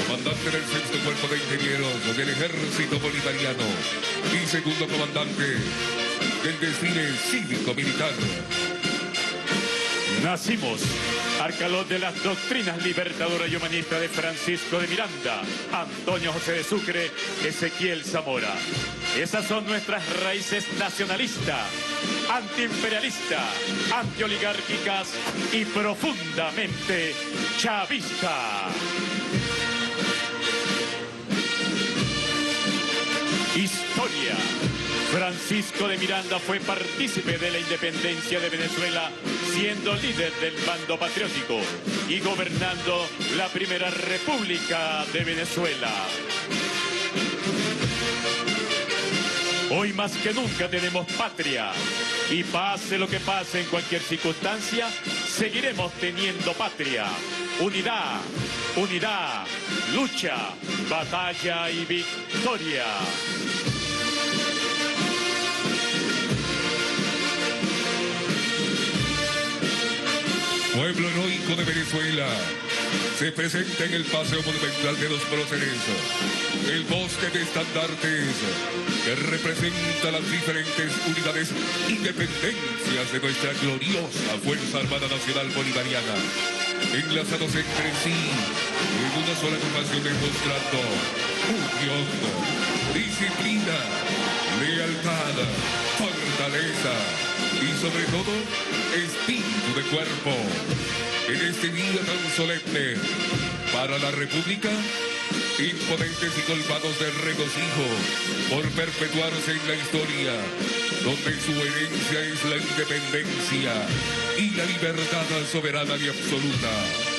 comandante del sexto cuerpo de ingenieros del ejército bolivariano y segundo comandante del desfile cívico-militar. Nacimos al calor de las doctrinas libertadoras y humanistas de Francisco de Miranda, Antonio José de Sucre, Ezequiel Zamora. Esas son nuestras raíces nacionalistas, antiimperialistas, antioligárquicas y profundamente chavistas. Historia. Francisco de Miranda fue partícipe de la independencia de Venezuela, siendo líder del bando patriótico y gobernando la primera república de Venezuela. Hoy más que nunca tenemos patria y pase lo que pase en cualquier circunstancia, seguiremos teniendo patria. Unidad, unidad, lucha, batalla y victoria. Pueblo heroico de Venezuela, se presenta en el Paseo Monumental de los Próceres el bosque de estandartes que representa las diferentes unidades independencias de nuestra gloriosa Fuerza Armada Nacional Bolivariana, enlazados entre sí en una sola agrupación demostrando unión, disciplina, lealtad, fortaleza y sobre todo espíritu de cuerpo. En este día tan solemne para la República, imponentes y colmados de regocijo por perpetuarse en la historia, donde su herencia es la independencia y la libertad soberana y absoluta.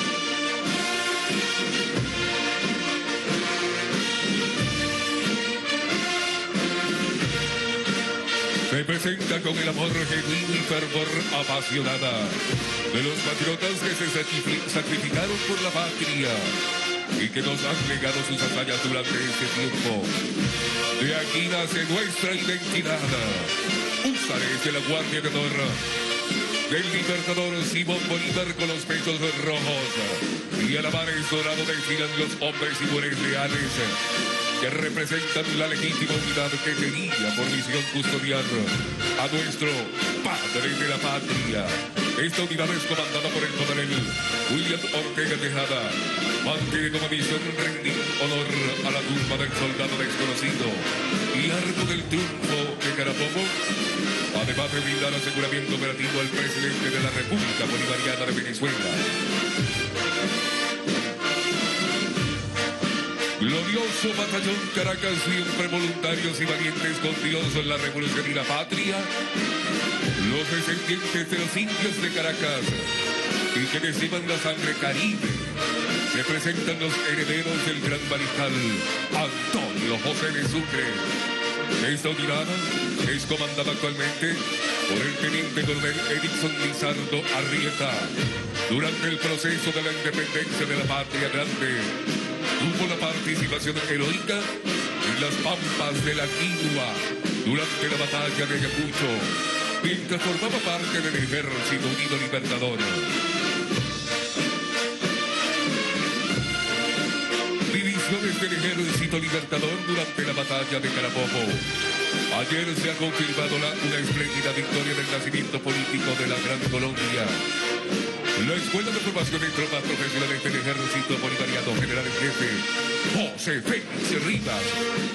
Presenta con el amor genuino y fervor apasionada de los patriotas que se sacrificaron por la patria y que nos han legado sus hazañas durante este tiempo. De aquí nace nuestra identidad. Usares de la Guardia de Honor del libertador Simón Bolívar con los pechos rojos y a la mar dorado desfilan los hombres y mujeres leales que representan la legítima unidad que tenía por misión custodiar a nuestro padre de la patria. Esta unidad es comandada por el coronel William Ortega Tejada. Mantiene como misión rendir honor a la tumba del soldado desconocido y arco del triunfo de Carabobo. Además de brindar aseguramiento operativo al presidente de la República Bolivariana de Venezuela. Glorioso batallón Caracas, siempre voluntarios y valientes con Dios en la revolución y la patria. Los descendientes de los indios de Caracas y que llevan la sangre caribe. Se presentan los herederos del gran mariscal Antonio José de Sucre. Esta unidad es comandada actualmente por el teniente coronel Edison Lizardo Arrieta. Durante el proceso de la independencia de la patria grande, tuvo la participación heroica en las pampas de la Quinua durante la batalla de Ayacucho, mientras formaba parte del Ejército Unido Libertador. Divisiones del Ejército Libertador durante la batalla de Carabobo. Ayer se ha confirmado una espléndida victoria del nacimiento político de la Gran Colombia. La Escuela de Formación de Tropas Profesionales del Ejército Bolivariano General en Jefe, José Félix Rivas,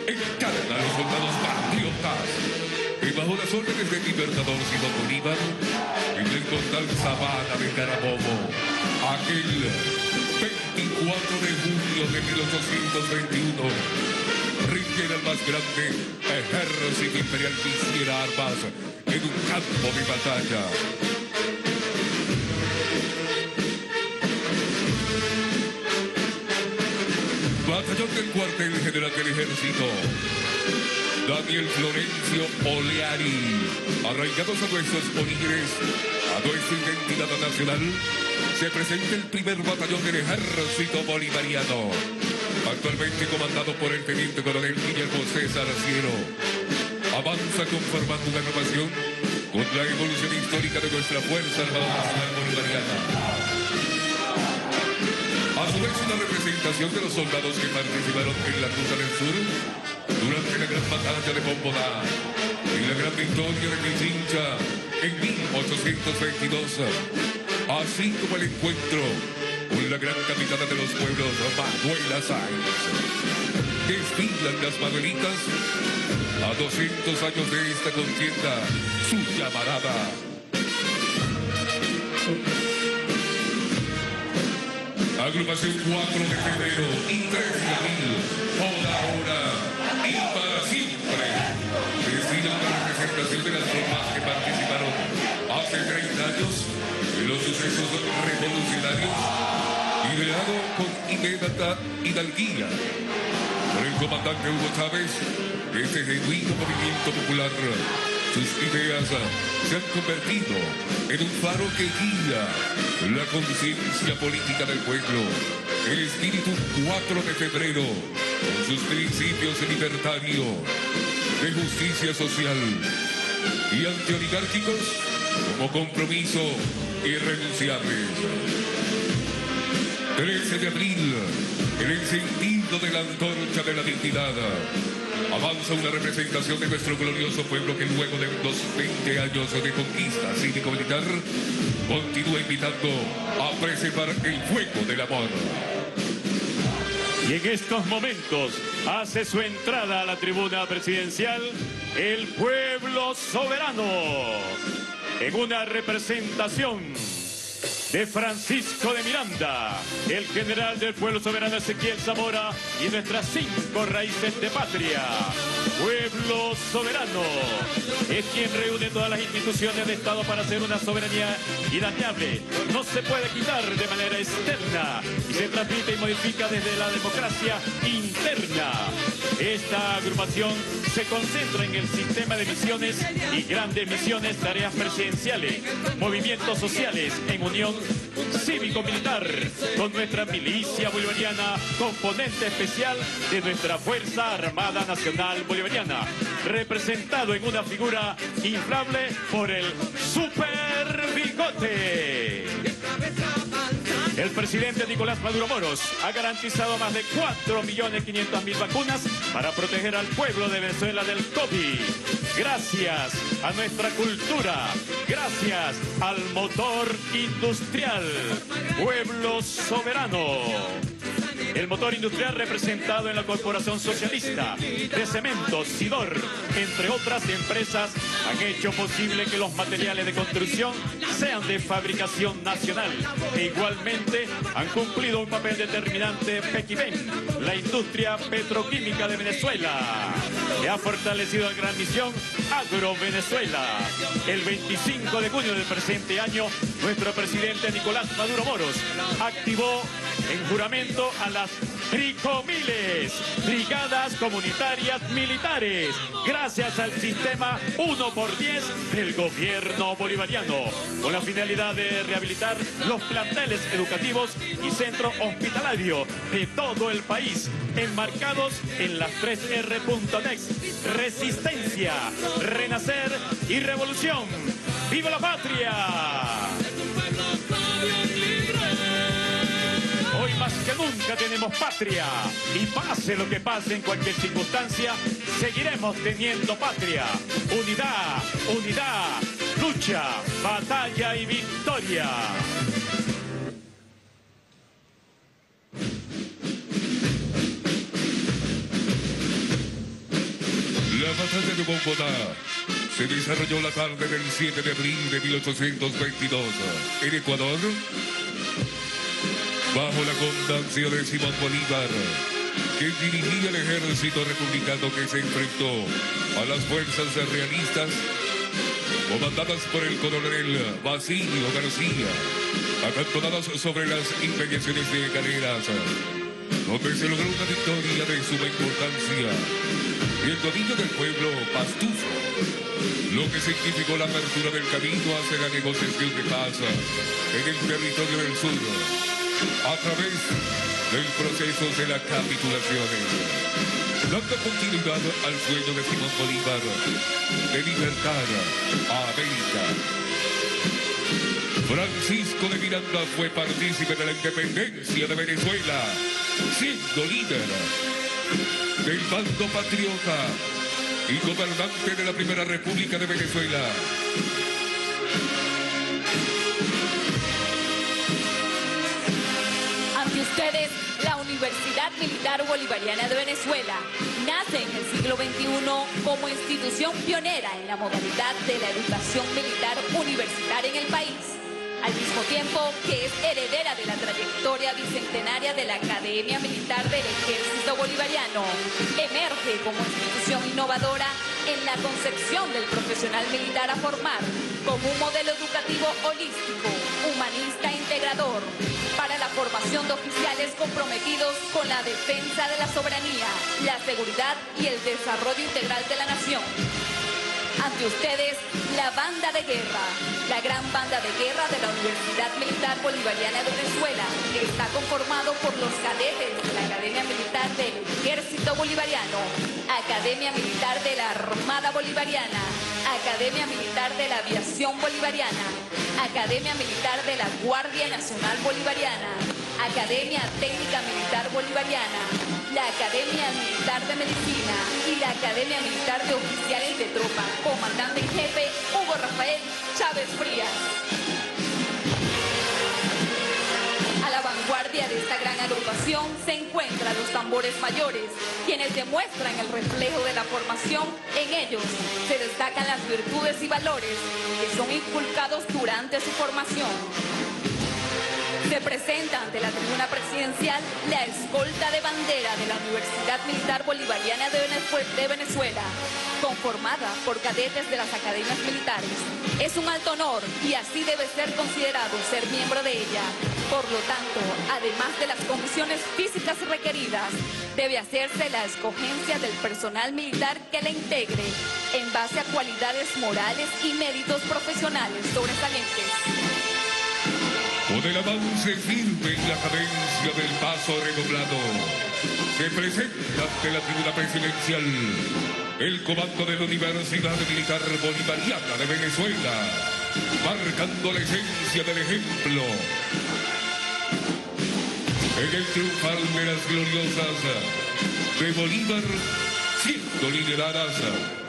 encarga a los soldados patriotas y bajo las órdenes del libertador Simón Bolívar, en el condal Sabana de Carabobo, aquel 24 de junio de 1821, rindiera el más grande ejército imperial que hiciera armas en un campo de batalla. Batallón del cuartel general del ejército. Daniel Florencio Oleari, arraigados a nuestros orígenes, a nuestra identidad nacional, se presenta el primer batallón del ejército bolivariano, actualmente comandado por el teniente coronel Guillermo César Ciero. Avanza conformando una agrupación con la evolución histórica de nuestra Fuerza Armada Nacional Bolivariana. A su vez, una representación de los soldados que participaron en la Ruta del Sur durante la gran batalla de Bombodá y la gran victoria de Pichincha en 1822, así como el encuentro con la gran capitana de los pueblos, Manuela Sáenz. Desfilan las manuelitas a 200 años de esta contienda, su llamarada. Agrupación 4 de febrero y 3 de abril, por ahora y para siempre. Destina la representación de las tropas que participaron hace 30 años los sucesos revolucionarios, liderado con inmediata hidalguía por el comandante Hugo Chávez, este genuino movimiento popular. Sus ideas se han convertido en un faro que guía la conciencia política del pueblo. El espíritu 4 de febrero, con sus principios libertarios, de justicia social y antioligárquicos como compromiso irrenunciables. 13 de abril, en el sentido de la antorcha de la dignidad, avanza una representación de nuestro glorioso pueblo que luego de unos 20 años de conquista cívico-militar continúa invitando a preservar el fuego del amor. Y en estos momentos hace su entrada a la tribuna presidencial el pueblo soberano en una representación de Francisco de Miranda, el general del pueblo soberano Ezequiel Zamora y nuestras cinco raíces de patria. Pueblo soberano es quien reúne todas las instituciones de Estado para hacer una soberanía inaneable. No se puede quitar de manera externa y se transmite y modifica desde la democracia interna. Esta agrupación se concentra en el sistema de misiones y grandes misiones, tareas presidenciales, movimientos sociales en unión cívico-militar con nuestra milicia bolivariana, componente especial de nuestra Fuerza Armada Nacional Bolivariana, representado en una figura inflable por el Super Bigote. El presidente Nicolás Maduro Moros ha garantizado más de 4.500.000 vacunas para proteger al pueblo de Venezuela del COVID. Gracias a nuestra cultura, gracias al motor industrial, pueblo soberano. El motor industrial representado en la Corporación Socialista de Cementos, Sidor, entre otras empresas, han hecho posible que los materiales de construcción sean de fabricación nacional e igualmente han cumplido un papel determinante Pequiven, la industria petroquímica de Venezuela, que ha fortalecido la gran misión Agro Venezuela. El 25 de junio del presente año, nuestro presidente Nicolás Maduro Moros activó en juramento a las Tricomiles, brigadas comunitarias militares, gracias al sistema 1 por 10 del gobierno bolivariano, con la finalidad de rehabilitar los planteles educativos y centros hospitalarios de todo el país, enmarcados en las 3R.next, resistencia, renacer y revolución. ¡Viva la patria! Hoy más que nunca tenemos patria y pase lo que pase en cualquier circunstancia, seguiremos teniendo patria. Unidad, unidad, lucha, batalla y victoria. La batalla de Bogotá se desarrolló la tarde del 7 de abril de 1822 en Ecuador bajo la constancia de Simón Bolívar, que dirigía el ejército republicano que se enfrentó a las fuerzas realistas comandadas por el coronel Basilio García, acantonadas sobre las inmediaciones de Galeras, donde se logró una victoria de suma importancia. Y el dominio del pueblo pastuso, lo que significó la apertura del camino hacia la negociación de paz en el territorio del sur a través del proceso de la capitulación, dando continuidad al sueño de Simón Bolívar de libertar a América. Francisco de Miranda fue partícipe de la independencia de Venezuela, siendo líder del bando patriota y gobernante de la Primera República de Venezuela. Militar Bolivariana de Venezuela. Nace en el siglo XXI como institución pionera en la modalidad de la educación militar universitaria en el país al mismo tiempo que es heredera de la trayectoria bicentenaria de la Academia Militar del Ejército Bolivariano, emerge como institución innovadora en la concepción del profesional militar a formar como un modelo educativo holístico, humanista e integrador formación de oficiales comprometidos con la defensa de la soberanía, la seguridad y el desarrollo integral de la nación. Ante ustedes, la banda de guerra, la gran banda de guerra de la Universidad Militar Bolivariana de Venezuela, que está conformado por los cadetes de la Academia Militar del Ejército Bolivariano, Academia Militar de la Armada Bolivariana, Academia Militar de la Aviación Bolivariana, Academia Militar de la Guardia Nacional Bolivariana, Academia Técnica Militar Bolivariana, la Academia Militar de Medicina y la Academia Militar de Oficiales de Tropa, comandante en jefe Hugo Rafael Chávez Frías. vanguardia de esta gran agrupación se encuentran los tambores mayores, quienes demuestran el reflejo de la formación. En ellos se destacan las virtudes y valores que son inculcados durante su formación. Se presenta ante la tribuna presidencial la escolta de bandera de la Universidad Militar Bolivariana de Venezuela, conformada por cadetes de las academias militares. Es un alto honor y así debe ser considerado ser miembro de ella. Por lo tanto, además de las condiciones físicas requeridas, debe hacerse la escogencia del personal militar que la integre en base a cualidades morales y méritos profesionales sobresalientes. Con el avance firme en la cadencia del paso redoblado, se presenta ante la tribuna presidencial el comando de la Universidad Militar Bolivariana de Venezuela, marcando la esencia del ejemplo. En el triunfal de las gloriosas de Bolívar, lideradas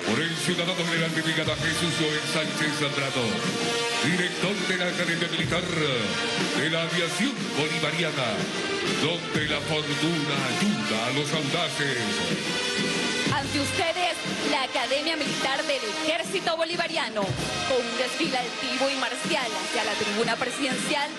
por el ciudadano general de brigada Jesús Joven Sánchez Andrado, director de la Academia Militar de la Aviación Bolivariana, donde la fortuna ayuda a los audaces. Ante ustedes, la Academia Militar del Ejército Bolivariano, con un desfile altivo y marcial hacia la tribuna presidencial,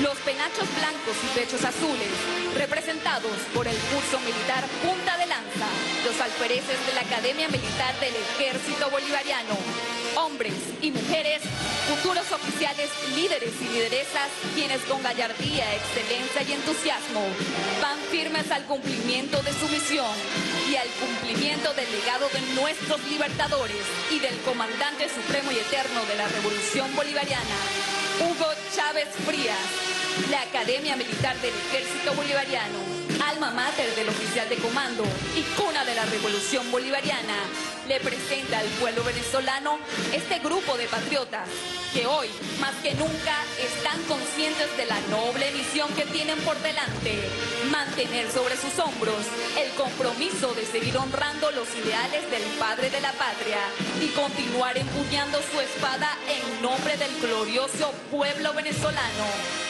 los penachos blancos y pechos azules, representados por el curso militar Punta de Lanza, los alfereces de la Academia Militar del Ejército Bolivariano, hombres y mujeres, futuros oficiales, líderes y lideresas, quienes con gallardía, excelencia y entusiasmo van firmes al cumplimiento de su misión y al cumplimiento del legado de nuestros libertadores y del comandante supremo y eterno de la Revolución Bolivariana, Hugo Chávez Frías la Academia Militar del Ejército Bolivariano, alma mater del oficial de comando y cuna de la Revolución Bolivariana, le presenta al pueblo venezolano este grupo de patriotas que hoy, más que nunca, están conscientes de la noble misión que tienen por delante, mantener sobre sus hombros el compromiso de seguir honrando los ideales del padre de la patria y continuar empuñando su espada en nombre del glorioso pueblo venezolano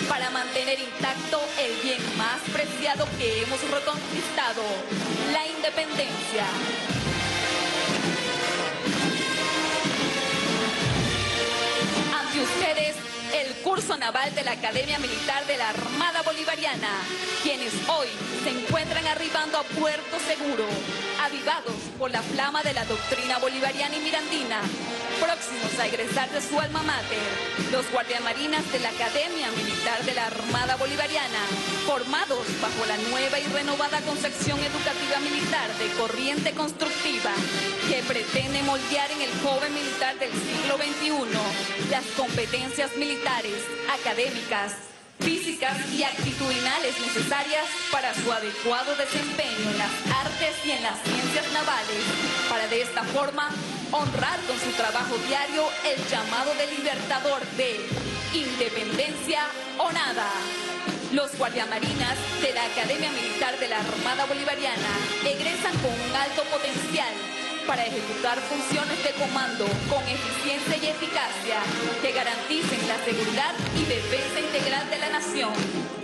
para mantener intacto el bien más preciado que hemos reconquistado, la independencia. Ustedes, el curso naval de la Academia Militar de la Armada Bolivariana, quienes hoy se encuentran arribando a Puerto Seguro, avivados por la flama de la doctrina bolivariana y mirandina, próximos a egresar de su alma mater, los guardiamarinas de la Academia Militar de la Armada Bolivariana, formados bajo la nueva y renovada concepción educativa militar de corriente constructiva, que pretende moldear en el joven militar del siglo XXI las competencias militares, académicas, físicas y actitudinales necesarias para su adecuado desempeño en las artes y en las ciencias navales, para de esta forma honrar con su trabajo diario el llamado del libertador de independencia o nada. Los guardiamarinas de la Academia Militar de la Armada Bolivariana egresan con un alto potencial para ejecutar funciones de comando con eficiencia y eficacia que garanticen la seguridad y defensa integral de la nación.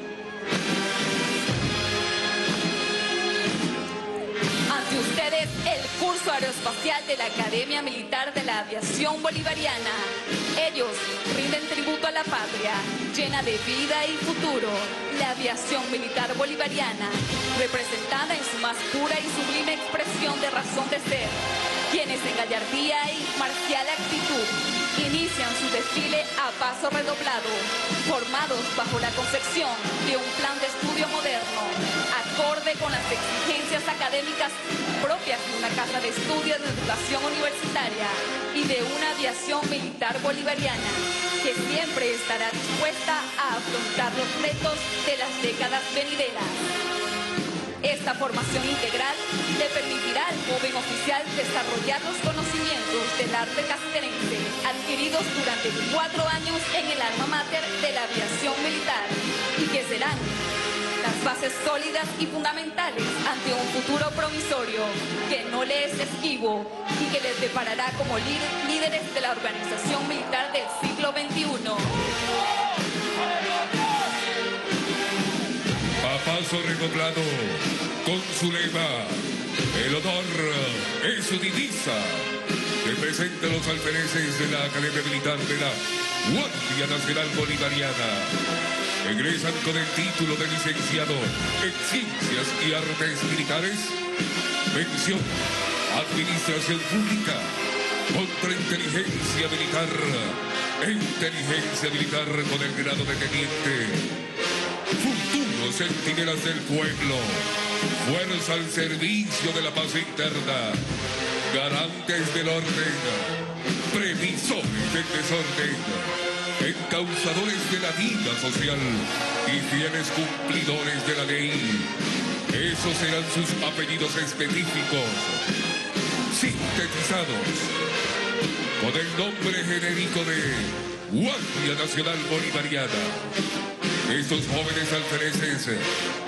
Ante ustedes el curso aeroespacial de la Academia Militar de la Aviación Bolivariana. Ellos rinden tributo a la patria, llena de vida y futuro. La aviación militar bolivariana, representada en su más pura y sublime expresión de razón de ser, quienes en gallardía y marcial actitud inician su desfile a paso redoblado, formados bajo la concepción de un plan de estudio moderno, acorde con las exigencias académicas propias de una casa de estudios de educación universitaria y de una aviación militar bolivariana que siempre estará dispuesta a afrontar los retos de las décadas venideras. Esta formación integral le permitirá al joven oficial desarrollar los conocimientos del arte castrense adquiridos durante cuatro años en el alma mater de la aviación militar y que serán bases sólidas y fundamentales ante un futuro promisorio que no le es esquivo y que les deparará como líderes de la organización militar del siglo XXI. A paso recoplado, con su lema, el honor es su divisa. Representa los alfereces de la Academia Militar de la Guardia Nacional Bolivariana. Egresan con el título de licenciado en Ciencias y Artes Militares. Mención, Administración Pública, Contrainteligencia Militar, Inteligencia Militar con el grado de teniente. Futuros centinelas del pueblo, fuerza al servicio de la paz interna. Garantes del orden, previsores del desorden, encausadores de la vida social y fieles cumplidores de la ley. Esos serán sus apellidos específicos, sintetizados con el nombre genérico de Guardia Nacional Bolivariana. Estos jóvenes alfereces,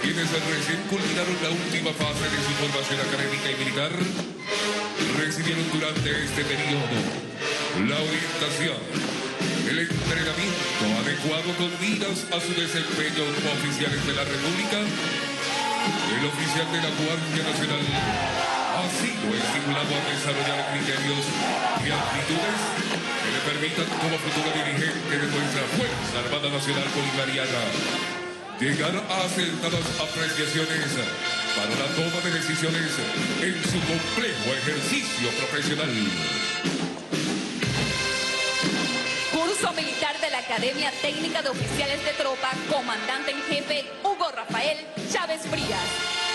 quienes recién culminaron la última fase de su formación académica y militar, recibieron durante este periodo la orientación, el entrenamiento adecuado con miras a su desempeño como oficiales de la República. El oficial de la Guardia Nacional ha sido estimulado a desarrollar criterios y actitudes que le permitan como futuro dirigente de nuestra Fuerza Armada Nacional Bolivariana llegar a acertadas apreciaciones para la toma de decisiones en su complejo ejercicio profesional. Academia Técnica de Oficiales de Tropa, comandante en jefe Hugo Rafael Chávez Frías.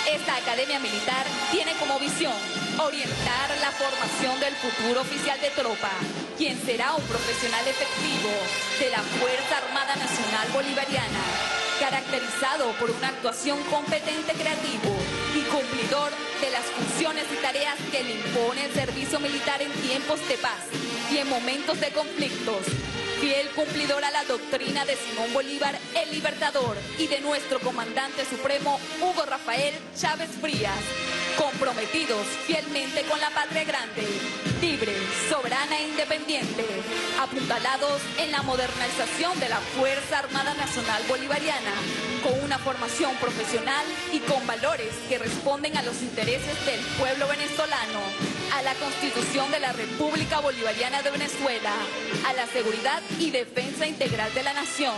Esta academia militar tiene como visión orientar la formación del futuro oficial de tropa, quien será un profesional efectivo de la Fuerza Armada Nacional Bolivariana caracterizado por una actuación competente, creativo y cumplidor de las funciones y tareas que le impone el servicio militar en tiempos de paz y en momentos de conflictos. Fiel cumplidor a la doctrina de Simón Bolívar, el Libertador, y de nuestro comandante supremo, Hugo Rafael Chávez Frías, comprometidos fielmente con la patria grande, libre, soberana e independiente, apuntalados en la modernización de la Fuerza Armada Nacional Bolivariana, con una formación profesional y con valores que responden a los intereses del pueblo venezolano, a la Constitución de la República Bolivariana de Venezuela, a la seguridad y defensa integral de la nación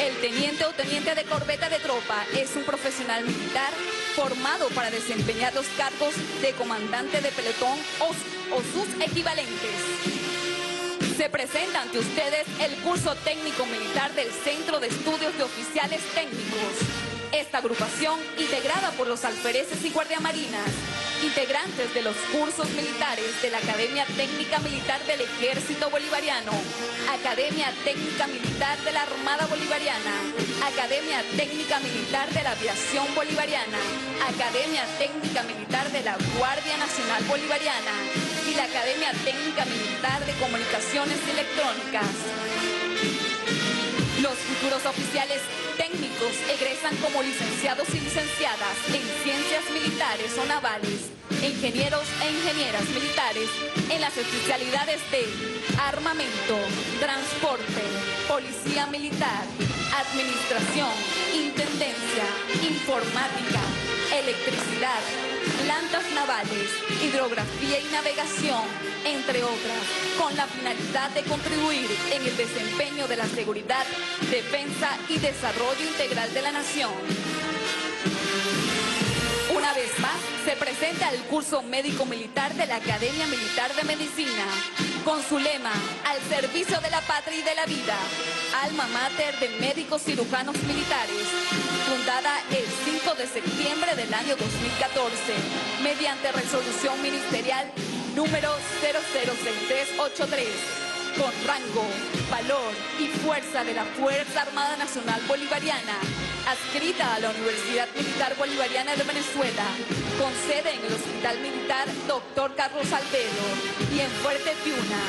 el teniente o teniente de corbeta de tropa es un profesional militar formado para desempeñar los cargos de comandante de pelotón o, sus equivalentes. Se presenta ante ustedes el curso técnico militar del Centro de Estudios de Oficiales Técnicos. Esta agrupación, integrada por los alfereces y guardiamarinas, integrantes de los cursos militares de la Academia Técnica Militar del Ejército Bolivariano, Academia Técnica Militar de la Armada Bolivariana, Academia Técnica Militar de la Aviación Bolivariana, Academia Técnica Militar de la Guardia Nacional Bolivariana y la Academia Técnica Militar de Comunicaciones Electrónicas. Los futuros oficiales técnicos egresan como licenciados y licenciadas en ciencias militares o navales, ingenieros e ingenieras militares en las especialidades de armamento, transporte, policía militar, administración, intendencia, informática, electricidad, plantas navales, hidrografía y navegación, entre otras, con la finalidad de contribuir en el desempeño de la seguridad, defensa y desarrollo integral de la nación. Una vez más, se presenta el curso médico militar de la Academia Militar de Medicina, con su lema, al servicio de la patria y de la vida, alma mater de médicos cirujanos militares, fundada el 5 de septiembre del año 2014, mediante resolución ministerial número 006383 con rango, valor y fuerza de la Fuerza Armada Nacional Bolivariana, adscrita a la Universidad Militar Bolivariana de Venezuela, con sede en el Hospital Militar Dr. Carlos Albedo y en Fuerte Piuna.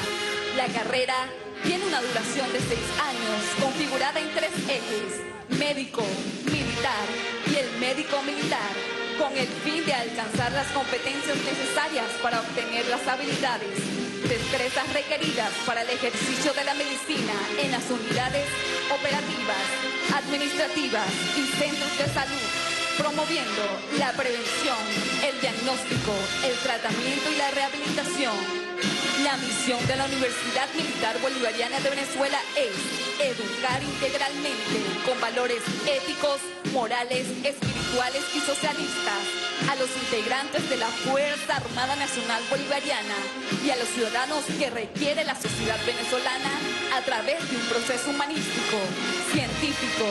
La carrera tiene una duración de seis años, configurada en tres ejes, médico, militar, y el médico militar con el fin de alcanzar las competencias necesarias para obtener las habilidades, destrezas requeridas para el ejercicio de la medicina en las unidades operativas, administrativas y centros de salud, promoviendo la prevención, el diagnóstico, el tratamiento y la rehabilitación. La misión de la Universidad Militar Bolivariana de Venezuela es educar integralmente con valores éticos, morales, espirituales y socialistas a los integrantes de la Fuerza Armada Nacional Bolivariana y a los ciudadanos que requiere la sociedad venezolana a través de un proceso humanístico, científico,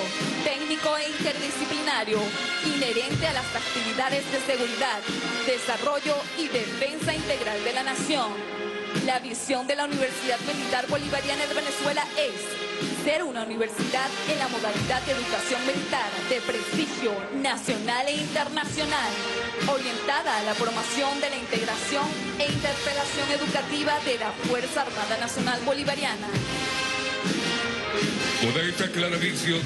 técnico e interdisciplinario inherente a las actividades de seguridad, desarrollo y defensa integral de la nación. La visión de la Universidad Militar Bolivariana de Venezuela es ser una universidad en la modalidad de educación militar de prestigio nacional e internacional, orientada a la promoción de la integración e interpelación educativa de la Fuerza Armada Nacional Bolivariana. Con esta clara visión,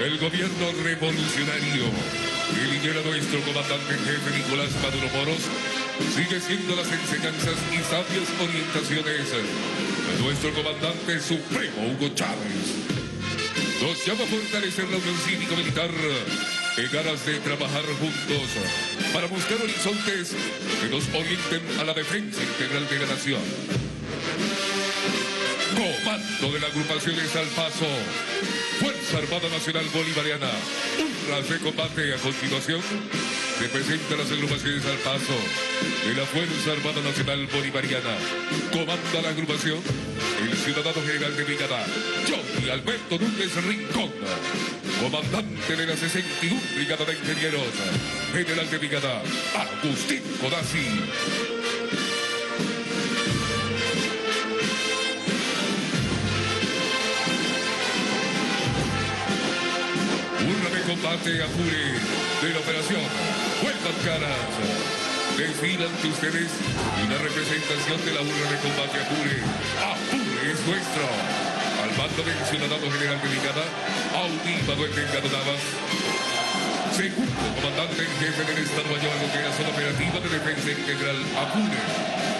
el gobierno revolucionario que lidera nuestro comandante en jefe Nicolás Maduro Moros sigue siendo las enseñanzas y sabias orientaciones de nuestro comandante supremo Hugo Chávez. Nos llama a fortalecer la unión cívico-militar en ganas de trabajar juntos para buscar horizontes que nos orienten a la defensa integral de la nación. Comando de la agrupación de Al Paso, Fuerza Armada Nacional Bolivariana, un de combate a continuación se presenta las agrupaciones al paso de la Fuerza Armada Nacional Bolivariana. Comanda la agrupación el ciudadano general de brigada, Johnny Alberto Núñez Rincón. Comandante de la 61 Brigada de Ingenieros, general de brigada, Agustín Codazzi. Combate Apure de la operación Vuelvan Caras. Desfilan ante ustedes una representación de la urna de combate Apure. Apure es nuestro. Al mando del ciudadano general de brigada, Manuel Delgado Navas. Segundo comandante en jefe del Estado Mayor de la Operativa de Defensa Integral Apure.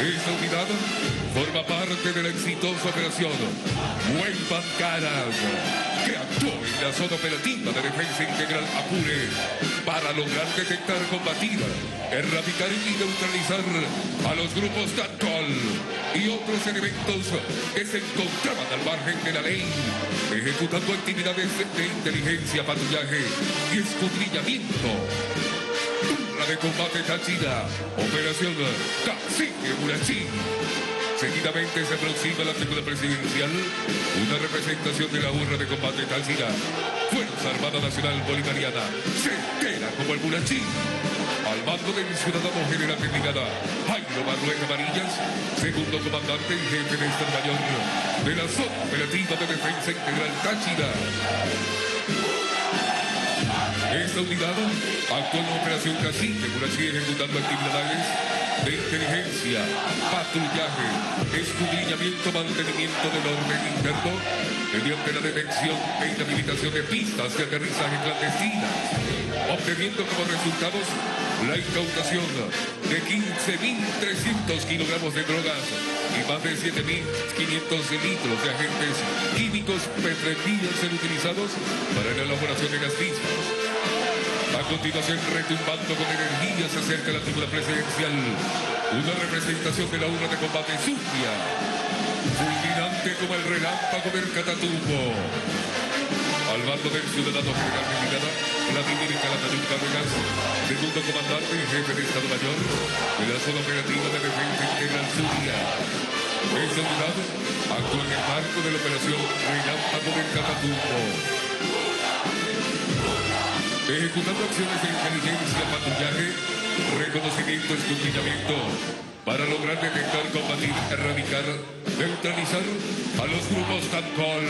Esta unidad forma parte de la exitosa operación Vuelvan Caras que actuó en la zona operativa de defensa integral Apure para lograr detectar, combatir, erradicar y neutralizar a los grupos TACOL y otros elementos que se encontraban al margen de la ley, ejecutando actividades de inteligencia, patrullaje y escudriñamiento. De combate Táchira, operación Cacique Burachín Seguidamente se aproxima la figura presidencial, una representación de la urna de combate Táchira, Fuerza Armada Nacional Bolivariana, se entera como el Bulachín. Al mando del ciudadano general de brigada, Jairo Barrueca Varillas, segundo comandante y jefe de Estado Mayor de la Zona Operativa de Defensa Integral Táchira. Esta unidad actuó en operación Cacique, Bulachín ejecutando actividades de inteligencia, patrullaje, escudriñamiento, mantenimiento del orden interno, mediante la detección e inhabilitación de pistas de aterrizaje clandestinas, obteniendo como resultados la incautación de 15.300 kilogramos de drogas y más de 7.500 litros de agentes químicos pretendían ser utilizados para la elaboración de las mismas. Continuación, retumbando con energía, se acerca la tribuna presidencial. Una representación de la urna de combate sucia. Fulminante como el relámpago del Catatumbo. Al mando del ciudadano general brigada, Vladimir Calatayud Cárdenas, segundo comandante y jefe de Estado Mayor de la zona operativa de defensa integral Suria. Esta unidad actúa en el marco de la operación Relámpago del Catatumbo ejecutando acciones de inteligencia, patrullaje, reconocimiento, escudriñamiento, para lograr detectar, combatir, erradicar, neutralizar a los grupos TANCOL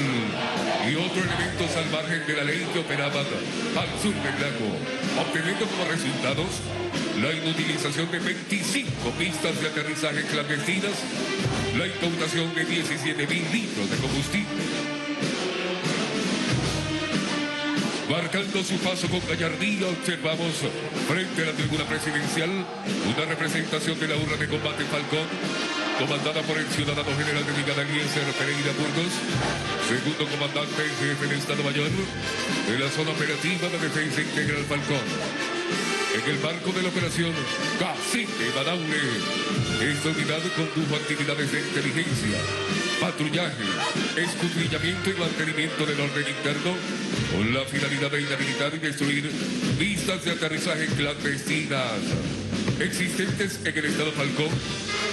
y otros elementos al margen de la ley que operaban al sur del lago, obteniendo como resultados la inutilización de 25 pistas de aterrizaje clandestinas, la incautación de 17 mil litros de combustible Marcando su paso con gallardía, observamos frente a la tribuna presidencial una representación de la urna de combate Falcón, comandada por el ciudadano general de Eliezer Pereira Burgos, segundo comandante en jefe del Estado Mayor de la zona operativa de defensa integral Falcón. En el marco de la operación Cacique Badaule, esta unidad condujo actividades de inteligencia, patrullaje, escudriñamiento y mantenimiento del orden interno con la finalidad de inhabilitar y destruir pistas de aterrizaje clandestinas existentes en el estado Falcón,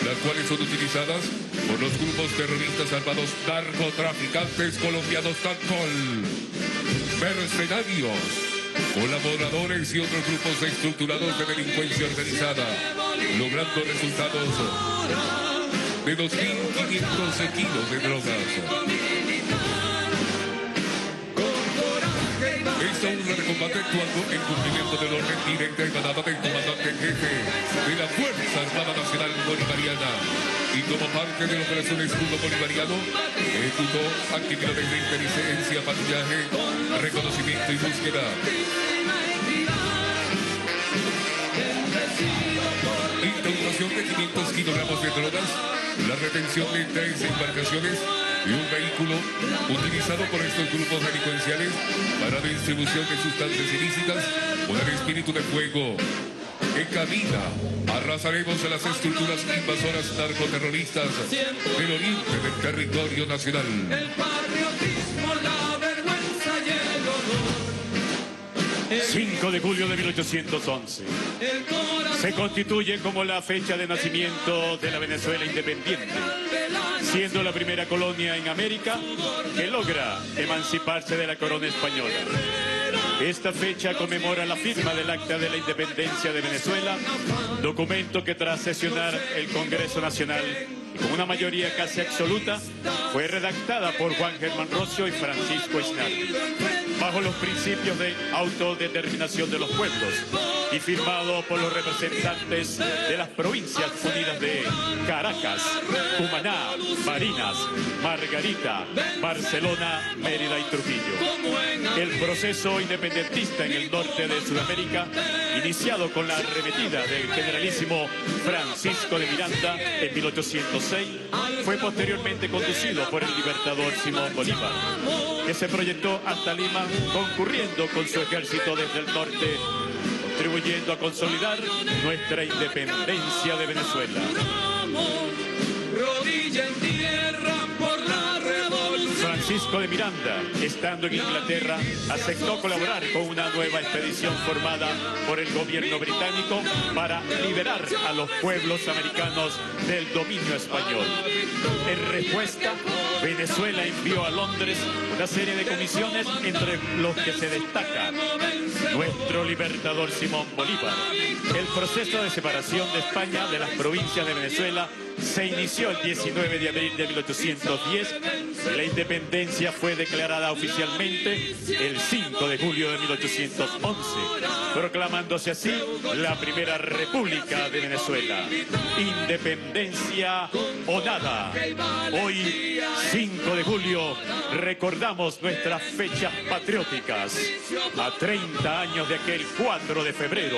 las cuales son utilizadas por los grupos terroristas armados narcotraficantes colombianos Tancol, mercenarios, colaboradores y otros grupos estructurados de delincuencia organizada, logrando resultados de 2.500 kilos de drogas. Esta urna de combate actuando en cumplimiento del orden directa y del comandante jefe de la Fuerza Armada Nacional Bolivariana y como parte de la operación Escudo Bolivariano ejecutó actividades de inteligencia, patrullaje, reconocimiento y búsqueda. Incautación de 500 kilogramos de drogas, la retención de tres embarcaciones y un vehículo utilizado por estos grupos delincuenciales para distribución de sustancias ilícitas con el espíritu de fuego. En cabina arrasaremos a las estructuras invasoras narcoterroristas del oriente del territorio nacional. 5 de julio de 1811. El corazón Se constituye como la fecha de nacimiento de la Venezuela independiente, siendo la primera colonia en América que logra emanciparse de la corona española. Esta fecha conmemora la firma del Acta de la Independencia de Venezuela, documento que tras sesionar el Congreso Nacional con una mayoría casi absoluta, fue redactada por Juan Germán Rocio y Francisco Isnardi, bajo los principios de autodeterminación de los pueblos y firmado por los representantes de las provincias unidas de Caracas, Cumaná, Barinas, Margarita, Barcelona, Mérida y Trujillo. El proceso independentista en el norte de Sudamérica, iniciado con la arremetida del generalísimo Francisco de Miranda en 1806, fue posteriormente conducido por el libertador Simón Bolívar, que se proyectó hasta Lima concurriendo con su ejército desde el norte contribuyendo a consolidar nuestra independencia de Venezuela. Francisco de Miranda, estando en Inglaterra, aceptó colaborar con una nueva expedición formada por el gobierno británico para liberar a los pueblos americanos del dominio español. En respuesta, Venezuela envió a Londres una serie de comisiones entre los que se destaca nuestro libertador Simón Bolívar. El proceso de separación de España de las provincias de Venezuela se inició el 19 de abril de 1810 y la independencia fue declarada oficialmente el 5 de julio de 1811, proclamándose así la primera república de Venezuela. Independencia o nada. Hoy, 5 de julio, recordamos nuestras fechas patrióticas. A 30 años de aquel 4 de febrero,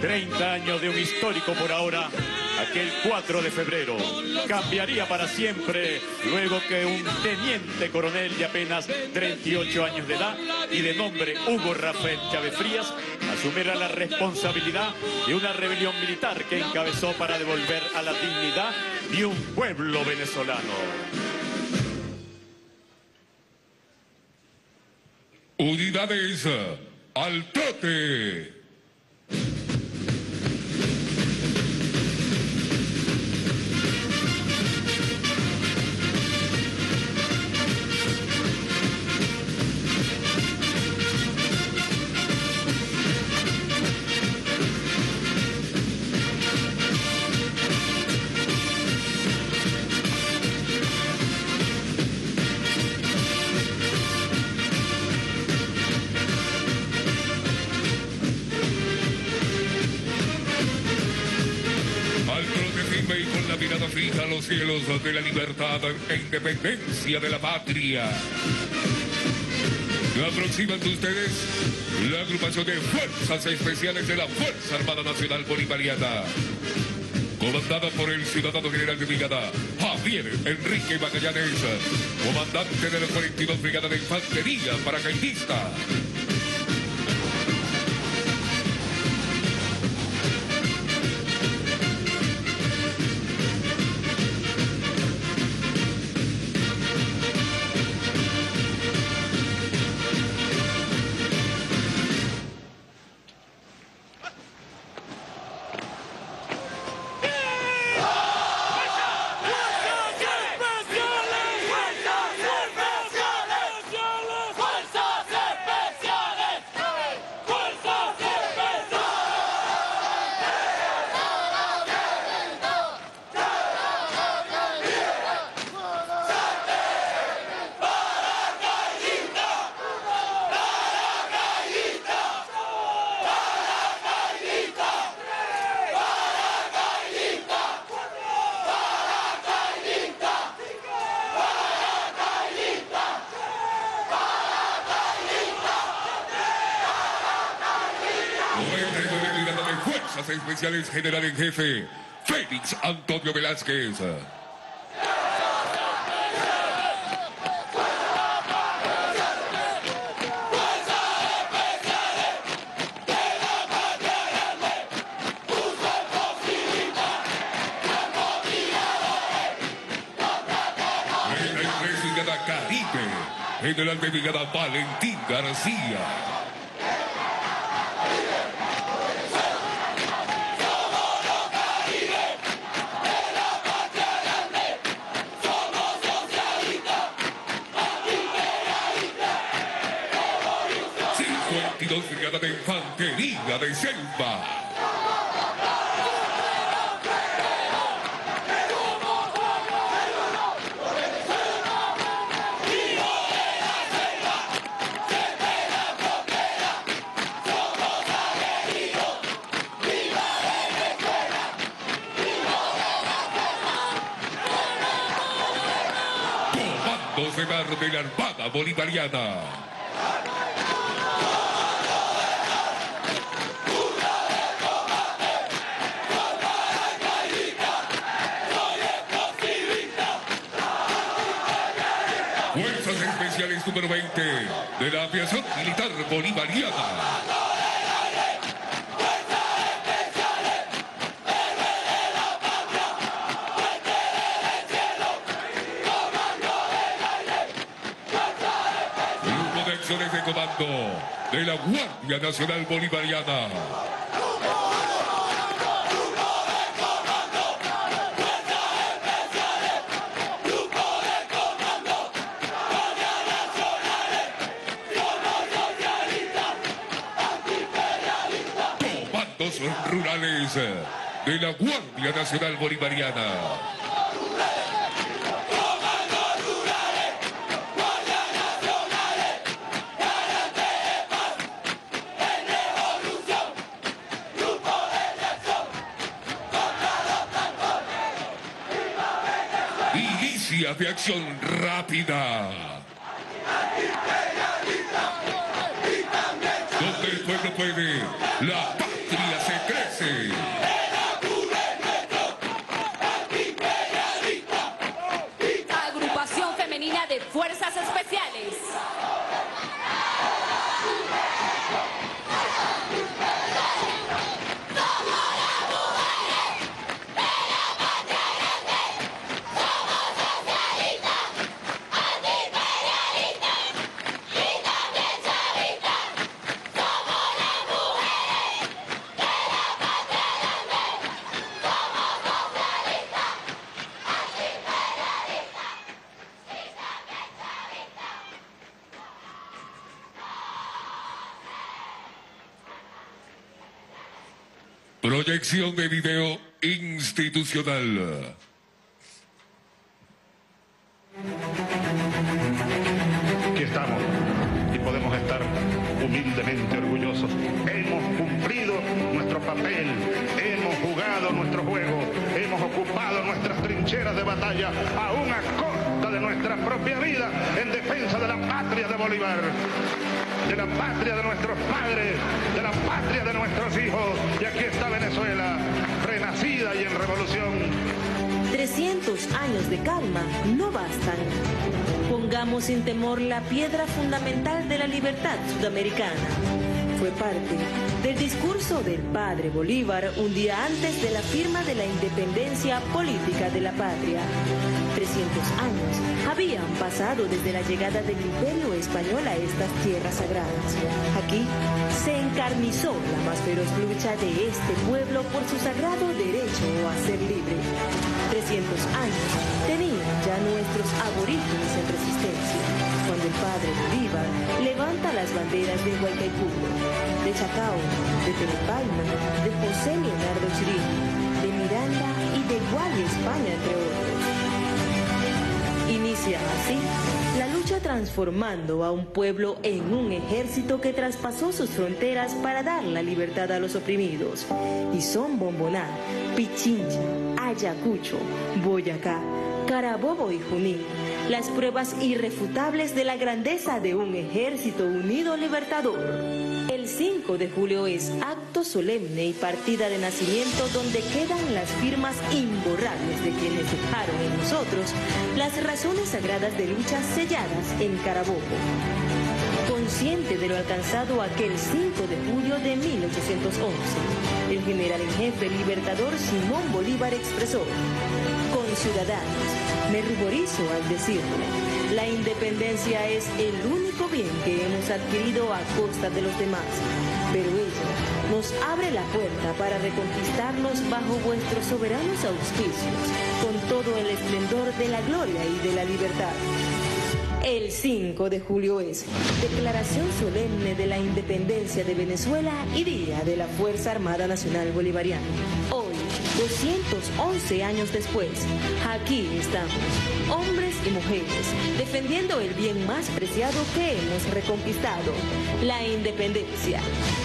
30 años de un histórico por ahora, aquel 4 de febrero cambiaría para siempre luego que un teniente coronel de apenas 38 años de edad y de nombre Hugo Rafael Chávez Frías asumiera la responsabilidad de una rebelión militar que encabezó para devolver a la dignidad de un pueblo venezolano. Unidades al trote. A los cielos de la libertad e independencia de la patria. Se aproxima ante ustedes la agrupación de Fuerzas Especiales de la Fuerza Armada Nacional Bolivariana. Comandada por el ciudadano general de brigada Javier Enrique Magallanes, comandante de la 42 Brigada de Infantería Paracaidista. General en Jefe, Félix Antonio Velázquez. General de Brigada Valentín García. De Selva. Mar de la Armada Bolivariana. De la Aviación Militar Bolivariana. De comando de la Guardia Nacional Bolivariana. Rurales de la Guardia Nacional Bolivariana. De acción rápida. Donde el pueblo puede, la patria se de video institucional. La piedra fundamental de la libertad sudamericana fue parte del discurso del padre Bolívar un día antes de la firma de la independencia política de la patria. 300 años habían pasado desde la llegada del imperio español a estas tierras sagradas. Aquí se encarnizó la más feroz lucha de este pueblo por su sagrado derecho a ser libre. 300 años tenían ya nuestros aborígenes en resistencia cuando el padre Bolívar levanta las banderas de Huaycaipuro, de Chacao, de Telepalma, de José Leonardo Chirino, de Miranda y de Guay, España, entre otros. Inicia así la lucha transformando a un pueblo en un ejército que traspasó sus fronteras para dar la libertad a los oprimidos. Y son Bomboná, Pichincha, Ayacucho, Boyacá, Carabobo y Junín las pruebas irrefutables de la grandeza de un ejército unido libertador. El 5 de julio es acto solemne y partida de nacimiento donde quedan las firmas imborrables de quienes dejaron en nosotros las razones sagradas de lucha selladas en Carabobo. Consciente de lo alcanzado aquel 5 de julio de 1811, el general en jefe libertador Simón Bolívar expresó, con ciudadanos, me ruborizo al decirlo. La independencia es el único bien que hemos adquirido a costa de los demás, pero ella nos abre la puerta para reconquistarnos bajo vuestros soberanos auspicios, con todo el esplendor de la gloria y de la libertad. El 5 de julio es Declaración Solemne de la Independencia de Venezuela y Día de la Fuerza Armada Nacional Bolivariana. 211 años después, aquí estamos, hombres y mujeres, defendiendo el bien más preciado que hemos reconquistado, la independencia,